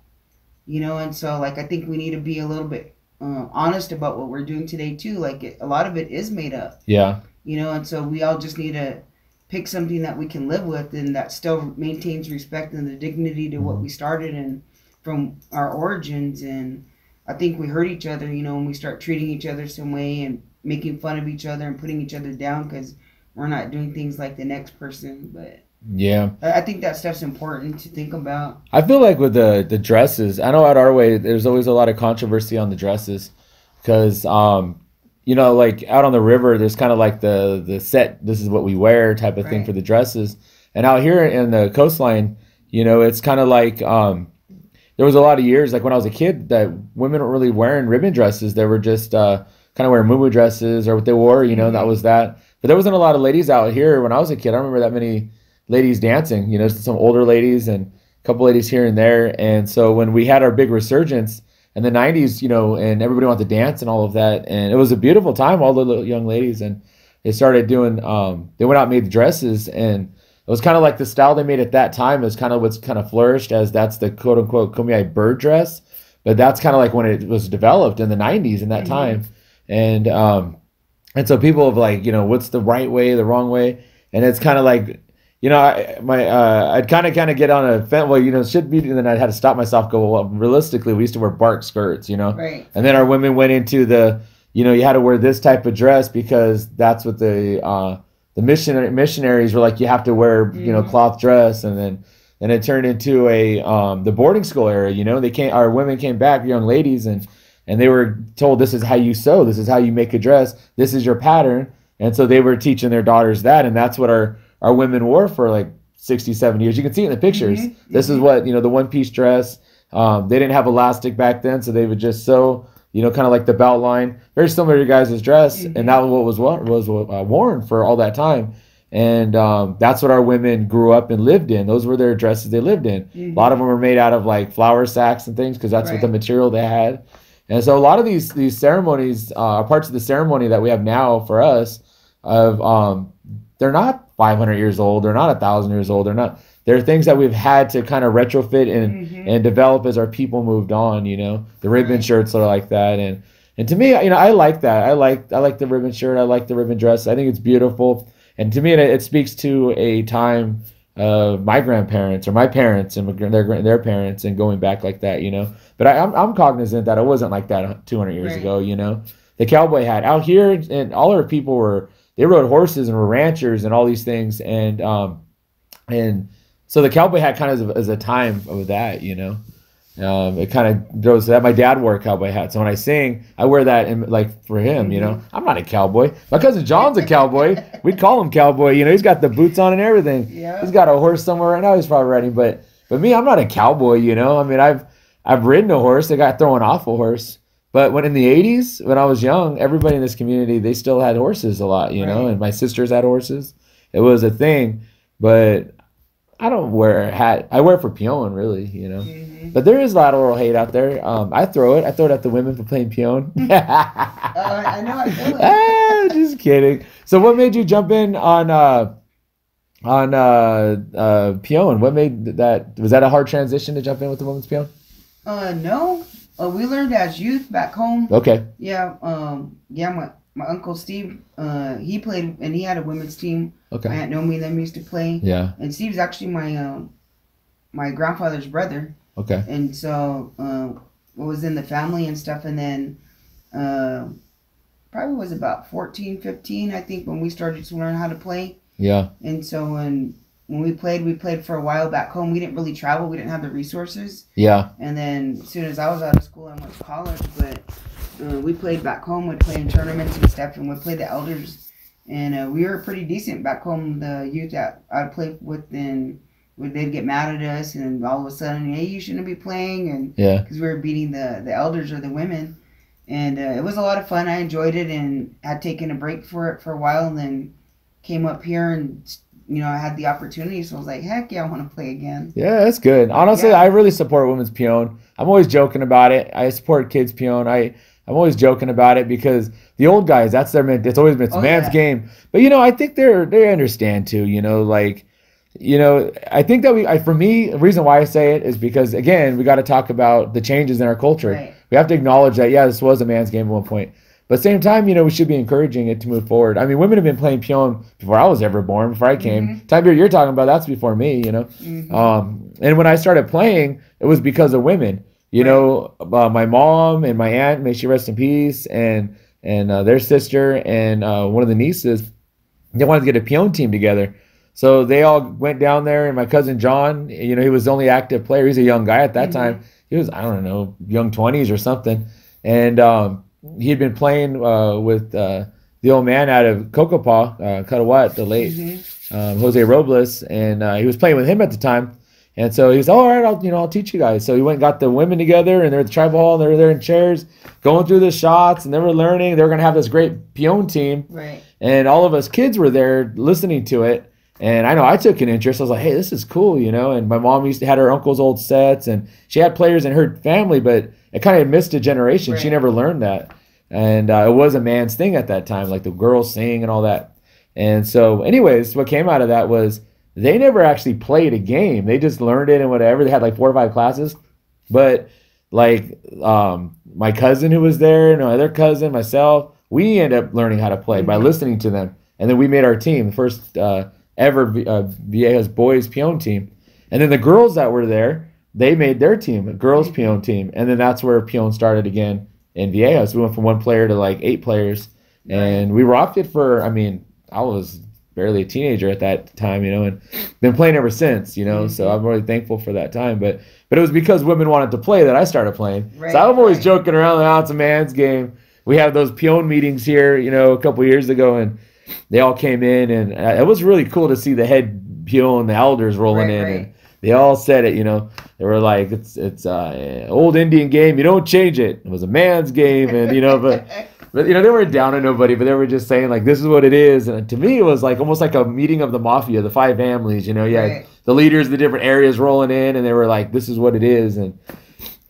[SPEAKER 2] you know. And so, like, I think we need to be a little bit uh, honest about what we're doing today too. Like, it, a lot of it is made up,
[SPEAKER 1] yeah,
[SPEAKER 2] you know. And so, we all just need to pick something that we can live with and that still maintains respect and the dignity to what we started and from our origins. And I think we hurt each other, you know, when we start treating each other some way and making fun of each other and putting each other down because we're not doing things like the next person. But
[SPEAKER 1] yeah.
[SPEAKER 2] I think that stuff's important to think about.
[SPEAKER 1] I feel like with the the dresses, I know at our way, there's always a lot of controversy on the dresses, because um, you know, like out on the river, there's kind of like the the set. This is what we wear type of thing for the dresses, and out here in the coastline, you know, it's kind of like um, there was a lot of years, like when I was a kid, that women weren't really wearing ribbon dresses. They were just uh, kind of wearing moo dresses or what they wore. You know, that
[SPEAKER 2] Mhm.
[SPEAKER 1] was that. But there wasn't a lot of ladies out here when I was a kid. I don't remember that many ladies dancing. You know, some older ladies and a couple ladies here and there. And so when we had our big resurgence in the '90s, you know, and everybody wanted to dance and all of that, and it was a beautiful time. All the little young ladies and they started doing. Um, they went out and made the dresses and. It was kind of like the style they made at that time is kind of what's kind of flourished as that's the quote unquote Kumeyaay bird dress, but that's kind of like when it was developed in the '90s in that
[SPEAKER 2] Mhm.
[SPEAKER 1] time, and um, and so people have like you know what's the right way, the wrong way, and it's kind of like you know I, my uh, I'd kind of kind of get on a fence. Well, you know, it should be, and then I had to stop myself. Go well, realistically, we used to wear bark skirts, you know,
[SPEAKER 2] Right.
[SPEAKER 1] and then our women went into the you know you had to wear this type of dress because that's what the uh, the missionary missionaries were like you have to wear you know
[SPEAKER 2] Mhm.
[SPEAKER 1] cloth dress and then and it turned into a um, the boarding school era you know they came our women came back young ladies and and they were told this is how you sew this is how you make a dress this is your pattern and so they were teaching their daughters that and that's what our our women wore for like 67 years you can see it in the pictures
[SPEAKER 2] Mhm,
[SPEAKER 1] this is
[SPEAKER 2] mhm.
[SPEAKER 1] what you know the one piece dress um, they didn't have elastic back then so they would just sew you know, kind of like the belt line, very similar to your guys' dress,
[SPEAKER 2] Mhm.
[SPEAKER 1] and that was what was what was uh, worn for all that time, and um, that's what our women grew up and lived in. Those were their dresses they lived in.
[SPEAKER 2] Mhm.
[SPEAKER 1] A lot of them were made out of like flour sacks and things because that's what the material they had. And so a lot of these these ceremonies uh, are parts of the ceremony that we have now for us. Of um, they're not 500 years old. They're not a thousand years old. They're not. They're things that we've had to kind of retrofit and
[SPEAKER 2] Mhm.
[SPEAKER 1] and develop as our people moved on. You know, the ribbon shirts are like that, and and to me, you know, I like that. I like I like the ribbon shirt. I like the ribbon dress. I think it's beautiful, and to me, it, it speaks to a time of my grandparents or my parents and their their parents and going back like that. You know, but I, I'm I'm cognizant that it wasn't like that 200 years
[SPEAKER 2] Right.
[SPEAKER 1] ago. You know, the cowboy hat out here, and all our people were they rode horses and were ranchers and all these things, and um, and so the cowboy hat kind of is a, is a time of that, you know. Um, it kind of goes to that. My dad wore a cowboy hat, so when I sing, I wear that in, like for him, you know. I'm not a cowboy. My cousin John's a cowboy. we call him cowboy. You know, he's got the boots on and everything.
[SPEAKER 2] Yeah.
[SPEAKER 1] He's got a horse somewhere right now. He's probably riding, but but me, I'm not a cowboy. You know, I mean, I've I've ridden a horse. I got thrown off a horse. But when in the 80s, when I was young, everybody in this community they still had horses a lot, you know, and my sisters had horses. It was a thing, but I don't wear a hat. I wear it for peon, really, you know.
[SPEAKER 2] Mhm.
[SPEAKER 1] But there is a lot of oral hate out there. Um, I throw it. I throw it at the women for playing peon.
[SPEAKER 2] Uh, I know, I feel it.
[SPEAKER 1] ah, just kidding. So, what made you jump in on uh, on uh, uh, peon? What made that? Was that a hard transition to jump in with the women's peon?
[SPEAKER 2] Uh, no. Uh, we learned as youth back home.
[SPEAKER 1] Okay.
[SPEAKER 2] Yeah. Um. Yeah. My my uncle Steve. Uh. He played and he had a women's team.
[SPEAKER 1] Okay.
[SPEAKER 2] My aunt Nomi and them used to play.
[SPEAKER 1] Yeah.
[SPEAKER 2] And Steve's actually my um my grandfather's brother.
[SPEAKER 1] Okay.
[SPEAKER 2] And so uh, it was in the family and stuff. And then uh, probably was about 14, 15, I think, when we started to learn how to play.
[SPEAKER 1] Yeah.
[SPEAKER 2] And so when when we played, we played for a while back home. We didn't really travel. We didn't have the resources.
[SPEAKER 1] Yeah.
[SPEAKER 2] And then as soon as I was out of school, I went to college. But uh, we played back home. We'd play in tournaments and stuff, and we'd play the elders. And uh, we were pretty decent back home. The youth that I played with, and would they'd get mad at us, and all of a sudden, hey, you shouldn't be playing, and
[SPEAKER 1] Yeah.
[SPEAKER 2] because we were beating the the elders or the women. And uh, it was a lot of fun. I enjoyed it, and had taken a break for it for a while, and then came up here and you know I had the opportunity, so I was like, heck yeah, I want to play again.
[SPEAKER 1] Yeah, that's good. Honestly,
[SPEAKER 2] Yeah.
[SPEAKER 1] I really support women's peon. I'm always joking about it. I support kids peon. I I'm always joking about it because the old guys, that's their man. It's always been it's
[SPEAKER 2] Oh,
[SPEAKER 1] man's
[SPEAKER 2] yeah.
[SPEAKER 1] game. But you know, I think they're they understand too. You know, like you know, I think that we, I, for me, the reason why I say it is because again, we got to talk about the changes in our culture.
[SPEAKER 2] Right.
[SPEAKER 1] We have to acknowledge that yeah, this was a man's game at one point. But at the same time, you know, we should be encouraging it to move forward. I mean, women have been playing peon before I was ever born, before I came. Time period you're talking about, that's before me, you know.
[SPEAKER 2] Mhm.
[SPEAKER 1] Um, and when I started playing, it was because of women. You
[SPEAKER 2] Right.
[SPEAKER 1] know, uh, my mom and my aunt, may she rest in peace, and and uh, their sister and uh, one of the nieces, they wanted to get a peon team together. So they all went down there, and my cousin John, you know, he was the only active player. He's a young guy at that
[SPEAKER 2] Mhm.
[SPEAKER 1] time. He was, I don't know, young twenties or something, and um, he had been playing uh, with uh, the old man out of Cocopah, uh, Cutawat, the late
[SPEAKER 2] Mhm.
[SPEAKER 1] um, Jose Robles, and uh, he was playing with him at the time. And so he's all right. I'll you know I'll teach you guys. So he went and got the women together, and they're at the tribal hall, and they're there in chairs, going through the shots, and they were learning. They were gonna have this great peon team,
[SPEAKER 2] Right.
[SPEAKER 1] and all of us kids were there listening to it. And I know I took an interest. I was like, hey, this is cool, you know. And my mom used to had her uncle's old sets, and she had players in her family, but it kind of missed a generation. She never learned that, and uh, it was a man's thing at that time, like the girls sing and all that. And so, anyways, what came out of that was they never actually played a game. They just learned it and whatever. They had like four or five classes, but like um, my cousin who was there, and my other cousin, myself, we ended up learning how to play by
[SPEAKER 2] Mhm.
[SPEAKER 1] listening to them, and then we made our team, the first uh, ever uh, Viejas boys peon team, and then the girls that were there, they made their team, a girls peon team, and then that's where peon started again in Viejas. We went from one player to like eight players, and we rocked it for. I mean, I was barely a teenager at that time, you know, and been playing ever since, you know. So
[SPEAKER 2] Mhm.
[SPEAKER 1] I'm really thankful for that time. But but it was because women wanted to play that I started playing.
[SPEAKER 2] Right,
[SPEAKER 1] so I'm always
[SPEAKER 2] right.
[SPEAKER 1] joking around that it's a man's game. We have those peon meetings here, you know, a couple years ago, and they all came in, and uh, it was really cool to see the head peon, the elders rolling
[SPEAKER 2] Right,
[SPEAKER 1] in,
[SPEAKER 2] right.
[SPEAKER 1] and they all said it, you know. They were like, "It's it's uh, old Indian game. You don't change it. It was a man's game, and you know, but." But you know, they weren't down on nobody, but they were just saying like this is what it is. And to me, it was like almost like a meeting of the mafia, the five families. You know, yeah,
[SPEAKER 2] Right.
[SPEAKER 1] the leaders, of the different areas rolling in, and they were like, this is what it is. And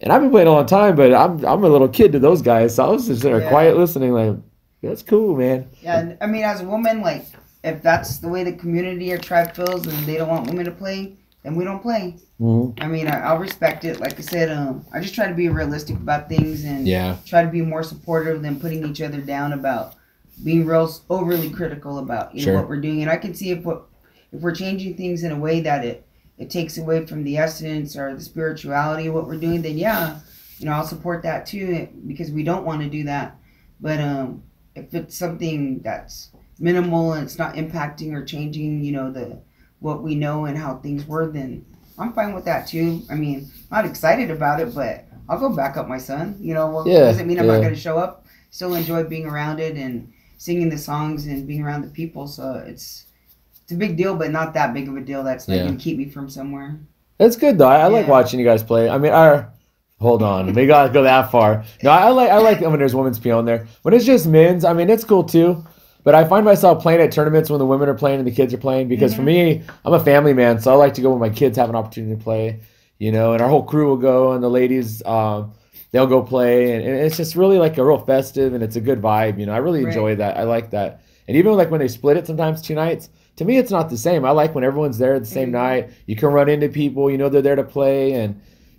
[SPEAKER 1] and I've been playing a long time, but I'm I'm a little kid to those guys, so I was just there
[SPEAKER 2] Yeah.
[SPEAKER 1] quiet listening, like that's cool, man.
[SPEAKER 2] Yeah, and I mean, as a woman, like if that's the way the community or tribe feels, and they don't want women to play, then we don't play.
[SPEAKER 1] hmm
[SPEAKER 2] I mean, I, I'll respect it. Like I said, um, I just try to be realistic about things and
[SPEAKER 1] Yeah,
[SPEAKER 2] try to be more supportive than putting each other down about being real overly critical about you
[SPEAKER 1] Sure.
[SPEAKER 2] know what we're doing. And I can see if what if we're changing things in a way that it it takes away from the essence or the spirituality of what we're doing, then yeah, you know, I'll support that too because we don't want to do that. But um, if it's something that's minimal and it's not impacting or changing, you know, the what we know and how things were, then I'm fine with that too. I mean, not excited about it, but I'll go back up my son. You know, well,
[SPEAKER 1] Yeah,
[SPEAKER 2] doesn't mean I'm
[SPEAKER 1] yeah.
[SPEAKER 2] not going to show up. Still enjoy being around it and singing the songs and being around the people. So it's it's a big deal, but not that big of a deal. That's not
[SPEAKER 1] Yeah.
[SPEAKER 2] going to keep me from somewhere.
[SPEAKER 1] it's good though. I, I like watching you guys play. I mean, our hold on, we gotta go that far. No, I like I like when there's women's peon there. When it's just men's, I mean, it's cool too. But I find myself playing at tournaments when the women are playing and the kids are playing because for
[SPEAKER 2] Mhm.
[SPEAKER 1] me, I'm a family man, so I like to go when my kids have an opportunity to play, you know, and our whole crew will go and the ladies, um, they'll go play, and, and it's just really like a real festive and it's a good vibe, you know. I really
[SPEAKER 2] Right.
[SPEAKER 1] enjoy that. I like that, and even like when they split it sometimes two nights. To me, it's not the same. I like when everyone's there the same
[SPEAKER 2] Mhm.
[SPEAKER 1] night. You can run into people, you know, they're there to play, and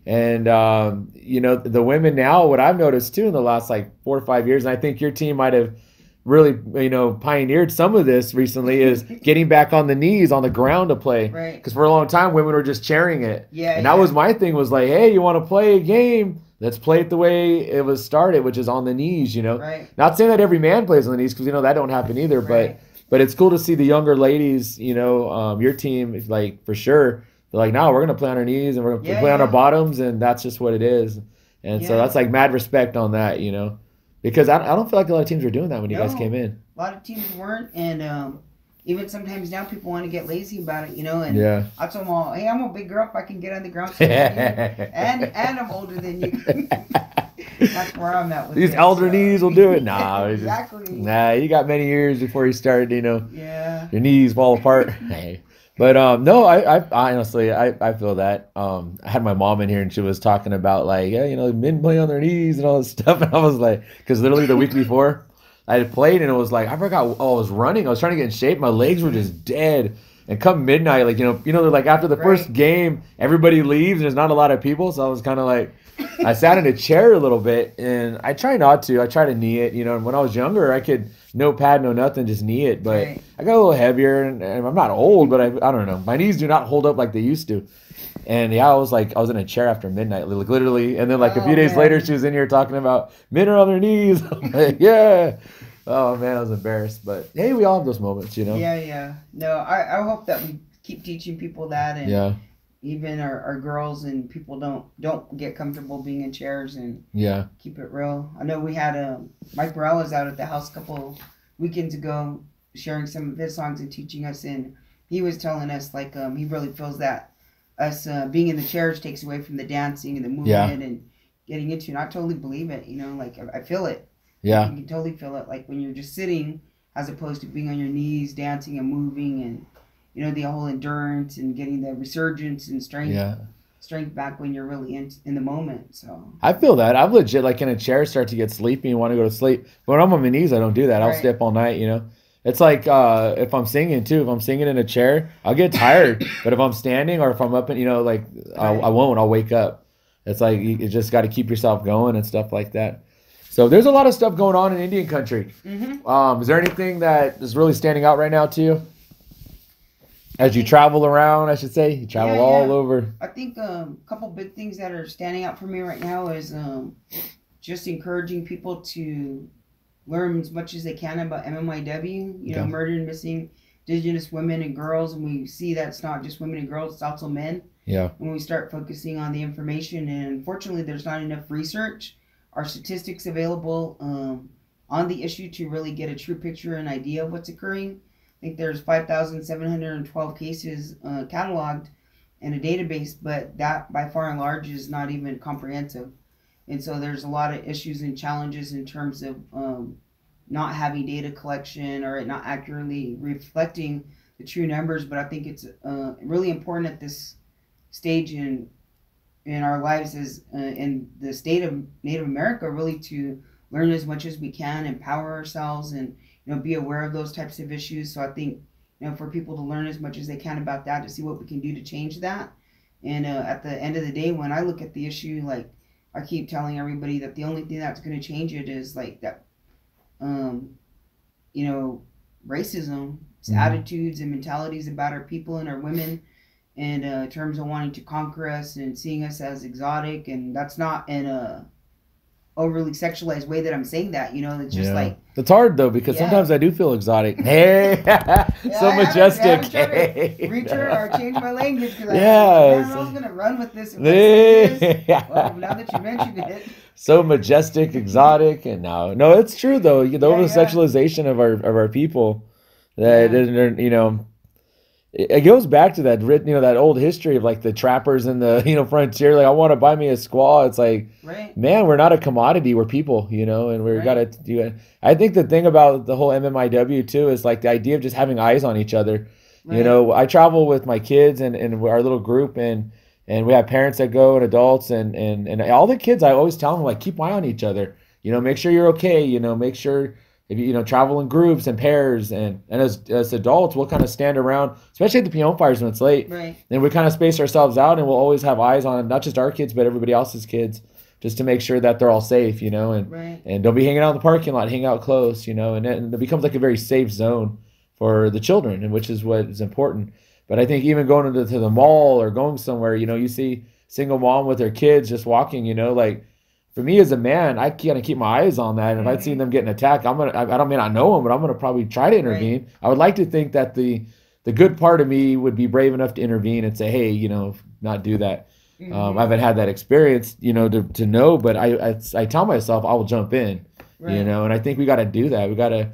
[SPEAKER 1] and um, you know the women now. What I've noticed too in the last like four or five years, and I think your team might have really you know pioneered some of this recently is getting back on the knees on the ground to play
[SPEAKER 2] Right.
[SPEAKER 1] because for a long time women were just cheering it
[SPEAKER 2] Yeah.
[SPEAKER 1] and
[SPEAKER 2] yeah.
[SPEAKER 1] that was my thing was like hey you want to play a game let's play it the way it was started which is on the knees you know
[SPEAKER 2] right.
[SPEAKER 1] not saying that every man plays on the knees because you know that don't happen either but
[SPEAKER 2] Right.
[SPEAKER 1] but it's cool to see the younger ladies you know um, your team like for sure they're like no we're gonna play on our knees and we're gonna
[SPEAKER 2] Yeah,
[SPEAKER 1] play on our bottoms and that's just what it is and so that's like mad respect on that you know because I, I don't feel like a lot of teams were doing that when you guys came in
[SPEAKER 2] A lot of teams weren't, and um, even sometimes now people want to get lazy about it, you know. And
[SPEAKER 1] yeah
[SPEAKER 2] I told them all, "Hey, I'm a big girl. If I can get on the ground, so and and I'm older than you." That's where I'm at with
[SPEAKER 1] These
[SPEAKER 2] it,
[SPEAKER 1] elder
[SPEAKER 2] so-
[SPEAKER 1] knees will do it. Nah, it's just-
[SPEAKER 2] exactly.
[SPEAKER 1] nah you got many years before you started you know
[SPEAKER 2] Yeah.
[SPEAKER 1] your knees fall apart. hey. But um, no, I, I honestly, I, I feel that. Um, I had my mom in here and she was talking about like, yeah, you know, men play on their knees and all this stuff, and I was like, because literally the week before, I had played and it was like I forgot. Oh, I was running. I was trying to get in shape. My legs were just dead. And come midnight, like you know, you know, they're like after the first game, everybody leaves. And there's not a lot of people, so I was kind of like, I sat in a chair a little bit, and I try not to. I try to knee it. You know, and when I was younger, I could no pad, no nothing, just knee it. But
[SPEAKER 2] Right.
[SPEAKER 1] I got a little heavier, and, and I'm not old, but I, I don't know. My knees do not hold up like they used to. And yeah, I was like, I was in a chair after midnight, like literally. And then like a oh, few
[SPEAKER 2] Oh,
[SPEAKER 1] days
[SPEAKER 2] man.
[SPEAKER 1] later, she was in here talking about men are on their knees. I'm like, yeah. Oh man, I was embarrassed, but hey, we all have those moments, you know.
[SPEAKER 2] Yeah, yeah. No, I, I hope that we keep teaching people that, and
[SPEAKER 1] Yeah,
[SPEAKER 2] even our, our girls and people don't don't get comfortable being in chairs and
[SPEAKER 1] yeah,
[SPEAKER 2] keep it real. I know we had um, Mike Mirelez out at the house a couple weekends ago, sharing some of his songs and teaching us, and he was telling us like um, he really feels that us uh, being in the chairs takes away from the dancing and the movement
[SPEAKER 1] Yeah.
[SPEAKER 2] and getting into. And I totally believe it. You know, like I, I feel it.
[SPEAKER 1] Yeah.
[SPEAKER 2] You can totally feel it, like when you're just sitting, as opposed to being on your knees, dancing and moving, and you know the whole endurance and getting the resurgence and strength,
[SPEAKER 1] Yeah.
[SPEAKER 2] strength back when you're really in in the moment. So
[SPEAKER 1] I feel that. I'm legit like in a chair, start to get sleepy and want to go to sleep. But when I'm on my knees, I don't do that. I'll
[SPEAKER 2] Right.
[SPEAKER 1] stay up all night, you know. It's like uh, if I'm singing too. If I'm singing in a chair, I'll get tired. but if I'm standing or if I'm up and you know, like I. I won't. I'll wake up. It's like you, you just got to keep yourself going and stuff like that. So there's a lot of stuff going on in Indian country.
[SPEAKER 2] hmm
[SPEAKER 1] Um, is there anything that is really standing out right now to you? As you travel around, I should say, you travel
[SPEAKER 2] Yeah,
[SPEAKER 1] all
[SPEAKER 2] yeah.
[SPEAKER 1] over.
[SPEAKER 2] I think um, a couple big things that are standing out for me right now is um, just encouraging people to learn as much as they can about MMIW. You know,
[SPEAKER 1] Okay.
[SPEAKER 2] murder and missing Indigenous women and girls, and we see that it's not just women and girls; it's also men.
[SPEAKER 1] Yeah.
[SPEAKER 2] When we start focusing on the information, and unfortunately, there's not enough research or statistics available um, on the issue to really get a true picture and idea of what's occurring. I think there's 5,712 cases uh, cataloged in a database, but that by far and large is not even comprehensive. And so there's a lot of issues and challenges in terms of um, not having data collection or it not accurately reflecting the true numbers. But I think it's uh, really important at this stage in in our lives as uh, in the state of Native America, really to learn as much as we can, empower ourselves, and you know be aware of those types of issues. So I think you know for people to learn as much as they can about that to see what we can do to change that. And uh, at the end of the day, when I look at the issue, like I keep telling everybody that the only thing that's going to change it is like that, um, you know, racism, it's
[SPEAKER 1] Mhm.
[SPEAKER 2] attitudes and mentalities about our people and our women, and uh, in terms of wanting to conquer us and seeing us as exotic, and that's not in a overly sexualized way that I'm saying that. You know, it's just
[SPEAKER 1] Yeah.
[SPEAKER 2] like
[SPEAKER 1] It's hard though because
[SPEAKER 2] Yeah.
[SPEAKER 1] sometimes I do feel exotic. Hey, so majestic.
[SPEAKER 2] haven't tried to
[SPEAKER 1] Hey.
[SPEAKER 2] or change my language because
[SPEAKER 1] Yes.
[SPEAKER 2] I, I was gonna run with this. If I say this. Well, now that you mentioned it,
[SPEAKER 1] so majestic, exotic, and now no, it's true though. The over sexualization of our of our people, that
[SPEAKER 2] Yeah.
[SPEAKER 1] you know, it, goes back to that written, you know, that old history of like the trappers and the you know frontier. Like, I want to buy me a squaw. It's like
[SPEAKER 2] right?
[SPEAKER 1] man, we're not a commodity. We're people, you know, and we're
[SPEAKER 2] Right.
[SPEAKER 1] gotta do it. I think the thing about the whole MMIW too is like the idea of just having eyes on each other. You know, I travel with my kids and, and our little group and and we have parents that go and adults and, and and all the kids I always tell them like keep eye on each other. You know, make sure you're okay, you know, make sure if you you know travel in groups and pairs and and as as adults we'll kind of stand around, especially at the peon fires when it's late.
[SPEAKER 2] right.
[SPEAKER 1] And we kind of space ourselves out and we'll always have eyes on not just our kids but everybody else's kids just to make sure that they're all safe, you know, and
[SPEAKER 2] Right.
[SPEAKER 1] and don't be hanging out in the parking lot, hang out close, you know, and, it- and it becomes like a very safe zone for the children, and which is what is important. But I think even going into to the mall or going somewhere, you know, you see single mom with their kids just walking, you know, like for me as a man, I kind of keep my eyes on that. And if I see
[SPEAKER 2] seen
[SPEAKER 1] them getting attacked, I'm gonna, I, I don't mean I know them, but I'm gonna probably try to intervene. I would like to think that the the good part of me would be brave enough to intervene and say, hey, you know, not do that. Um,
[SPEAKER 2] Mhm.
[SPEAKER 1] I haven't had that experience, you know, to, to know, but I, I I tell myself I will jump in, you know, and I think we got to do that. We got to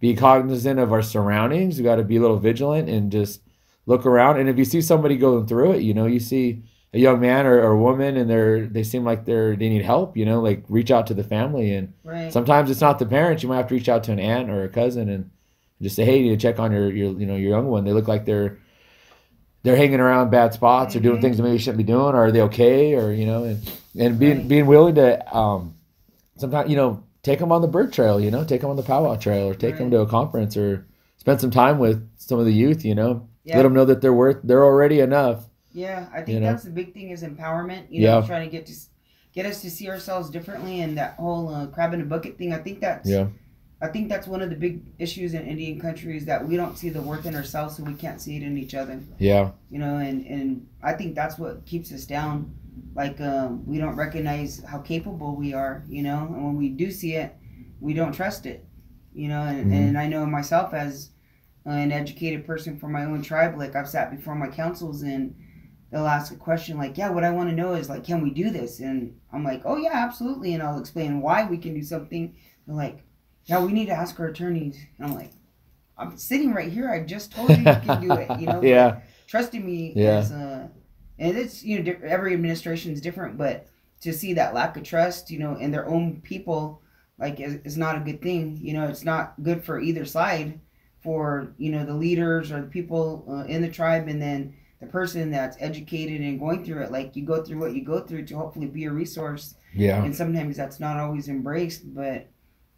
[SPEAKER 1] be cognizant of our surroundings. We got to be a little vigilant and just look around. And if you see somebody going through it, you know, you see a young man or, or a woman and they're they seem like they're they need help, you know, like reach out to the family. And
[SPEAKER 2] Right.
[SPEAKER 1] sometimes it's not the parents. You might have to reach out to an aunt or a cousin and just say, hey, you need to check on your your you know your young one. They look like they're they're hanging around bad spots or doing
[SPEAKER 2] Mhm.
[SPEAKER 1] things that maybe shouldn't be doing. Or are they okay? Or you know, and and being
[SPEAKER 2] Right.
[SPEAKER 1] being willing to um sometimes you know take them on the bird trail. You know, take them on the powwow trail or take them to a conference or spend some time with some of the youth. You know,
[SPEAKER 2] Yeah.
[SPEAKER 1] let them know that they're worth they're already enough.
[SPEAKER 2] Yeah, I think
[SPEAKER 1] You know?
[SPEAKER 2] that's the big thing is empowerment. You know,
[SPEAKER 1] Yeah.
[SPEAKER 2] trying to get to get us to see ourselves differently, and that whole uh, crab in a bucket thing. I think that's
[SPEAKER 1] Yeah,
[SPEAKER 2] I think that's one of the big issues in Indian country is that we don't see the worth in ourselves, so we can't see it in each other.
[SPEAKER 1] yeah,
[SPEAKER 2] You know, and and I think that's what keeps us down. Like um, we don't recognize how capable we are. You know, and when we do see it, we don't trust it. You know, and,
[SPEAKER 1] Mhm.
[SPEAKER 2] and I know myself as an educated person from my own tribe. Like I've sat before my councils and they'll ask a question like, "Yeah, what I want to know is like, can we do this?" And I'm like, "Oh yeah, absolutely," and I'll explain why we can do something. They're like, "Yeah, we need to ask our attorneys." And I'm like, "I'm sitting right here. I just told you you can do it." You know,
[SPEAKER 1] yeah,
[SPEAKER 2] trusting me
[SPEAKER 1] Yeah.
[SPEAKER 2] is uh, and it's you know di- every administration is different, but to see that lack of trust, you know, in their own people, like is, is not a good thing. You know, it's not good for either side, for you know the leaders or the people uh, in the tribe, and then the person that's educated and going through it. Like you go through what you go through to hopefully be a resource.
[SPEAKER 1] Yeah.
[SPEAKER 2] And sometimes that's not always embraced, but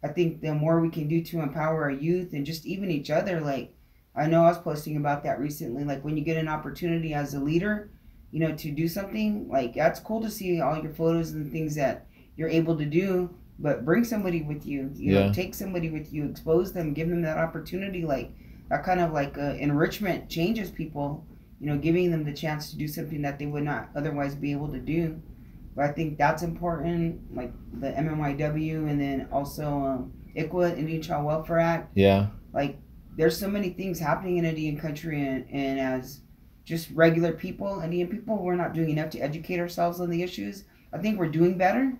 [SPEAKER 2] I think the more we can do to empower our youth and just even each other, like I know I was posting about that recently. Like when you get an opportunity as a leader, you know, to do something, like that's cool to see all your photos and things that you're able to do. But bring somebody with you, you
[SPEAKER 1] Yeah.
[SPEAKER 2] know, take somebody with you, expose them, give them that opportunity. Like that kind of like uh, enrichment changes people, you know, giving them the chance to do something that they would not otherwise be able to do. But I think that's important, like the MMIW, and then also um, ICWA, Indian Child Welfare Act
[SPEAKER 1] Yeah.
[SPEAKER 2] like there's so many things happening in Indian country and, and as just regular people, Indian people, we're not doing enough to educate ourselves on the issues. I think we're doing better,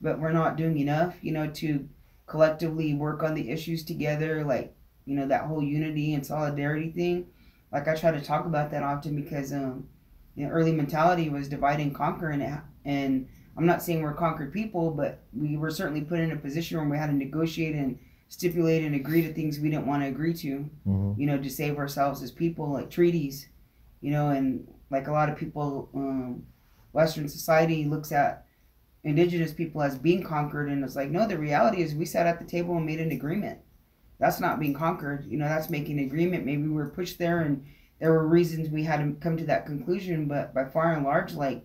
[SPEAKER 2] but we're not doing enough, you know, to collectively work on the issues together, like, you know, that whole unity and solidarity thing. Like I try to talk about that often because um you know, early mentality was divide and conquer and and I'm not saying we're conquered people, but we were certainly put in a position where we had to negotiate and stipulate and agree to things we didn't want to agree to,
[SPEAKER 1] hmm
[SPEAKER 2] you know, to save ourselves as people, like treaties, you know, and like a lot of people, um, Western society looks at indigenous people as being conquered, and it's like, no, the reality is we sat at the table and made an agreement. That's not being conquered, you know, that's making agreement. Maybe we were pushed there and there were reasons we had to come to that conclusion, but by far and large, like,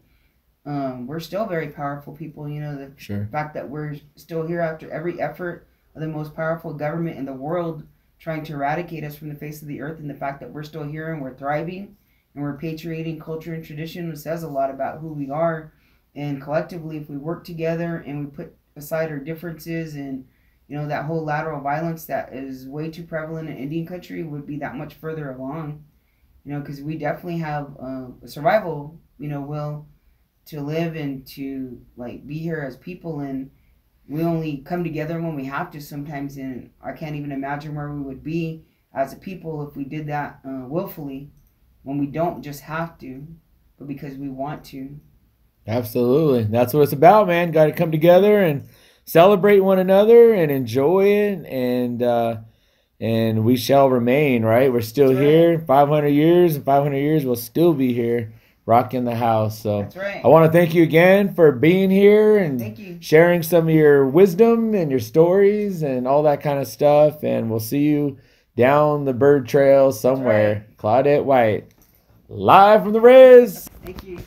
[SPEAKER 2] um, we're still very powerful people, you know, the
[SPEAKER 1] Sure.
[SPEAKER 2] fact that we're still here after every effort of the most powerful government in the world trying to eradicate us from the face of the earth and the fact that we're still here and we're thriving and we're patriating culture and tradition says a lot about who we are and collectively if we work together and we put aside our differences and you know that whole lateral violence that is way too prevalent in indian country would be that much further along you know because we definitely have uh, a survival you know will to live and to like be here as people and we only come together when we have to sometimes and i can't even imagine where we would be as a people if we did that uh, willfully when we don't just have to but because we want to
[SPEAKER 1] Absolutely. That's what it's about, man. Got to come together and celebrate one another and enjoy it and uh and we shall remain, right? We're still
[SPEAKER 2] right.
[SPEAKER 1] here 500 years and 500 years we'll still be here rocking the house. So
[SPEAKER 2] that's right
[SPEAKER 1] I want to thank you again for being here and
[SPEAKER 2] thank you
[SPEAKER 1] sharing some of your wisdom and your stories and all that kind of stuff. And we'll see you down the bird trail somewhere. Claudette White, live from the Rez.
[SPEAKER 2] thank you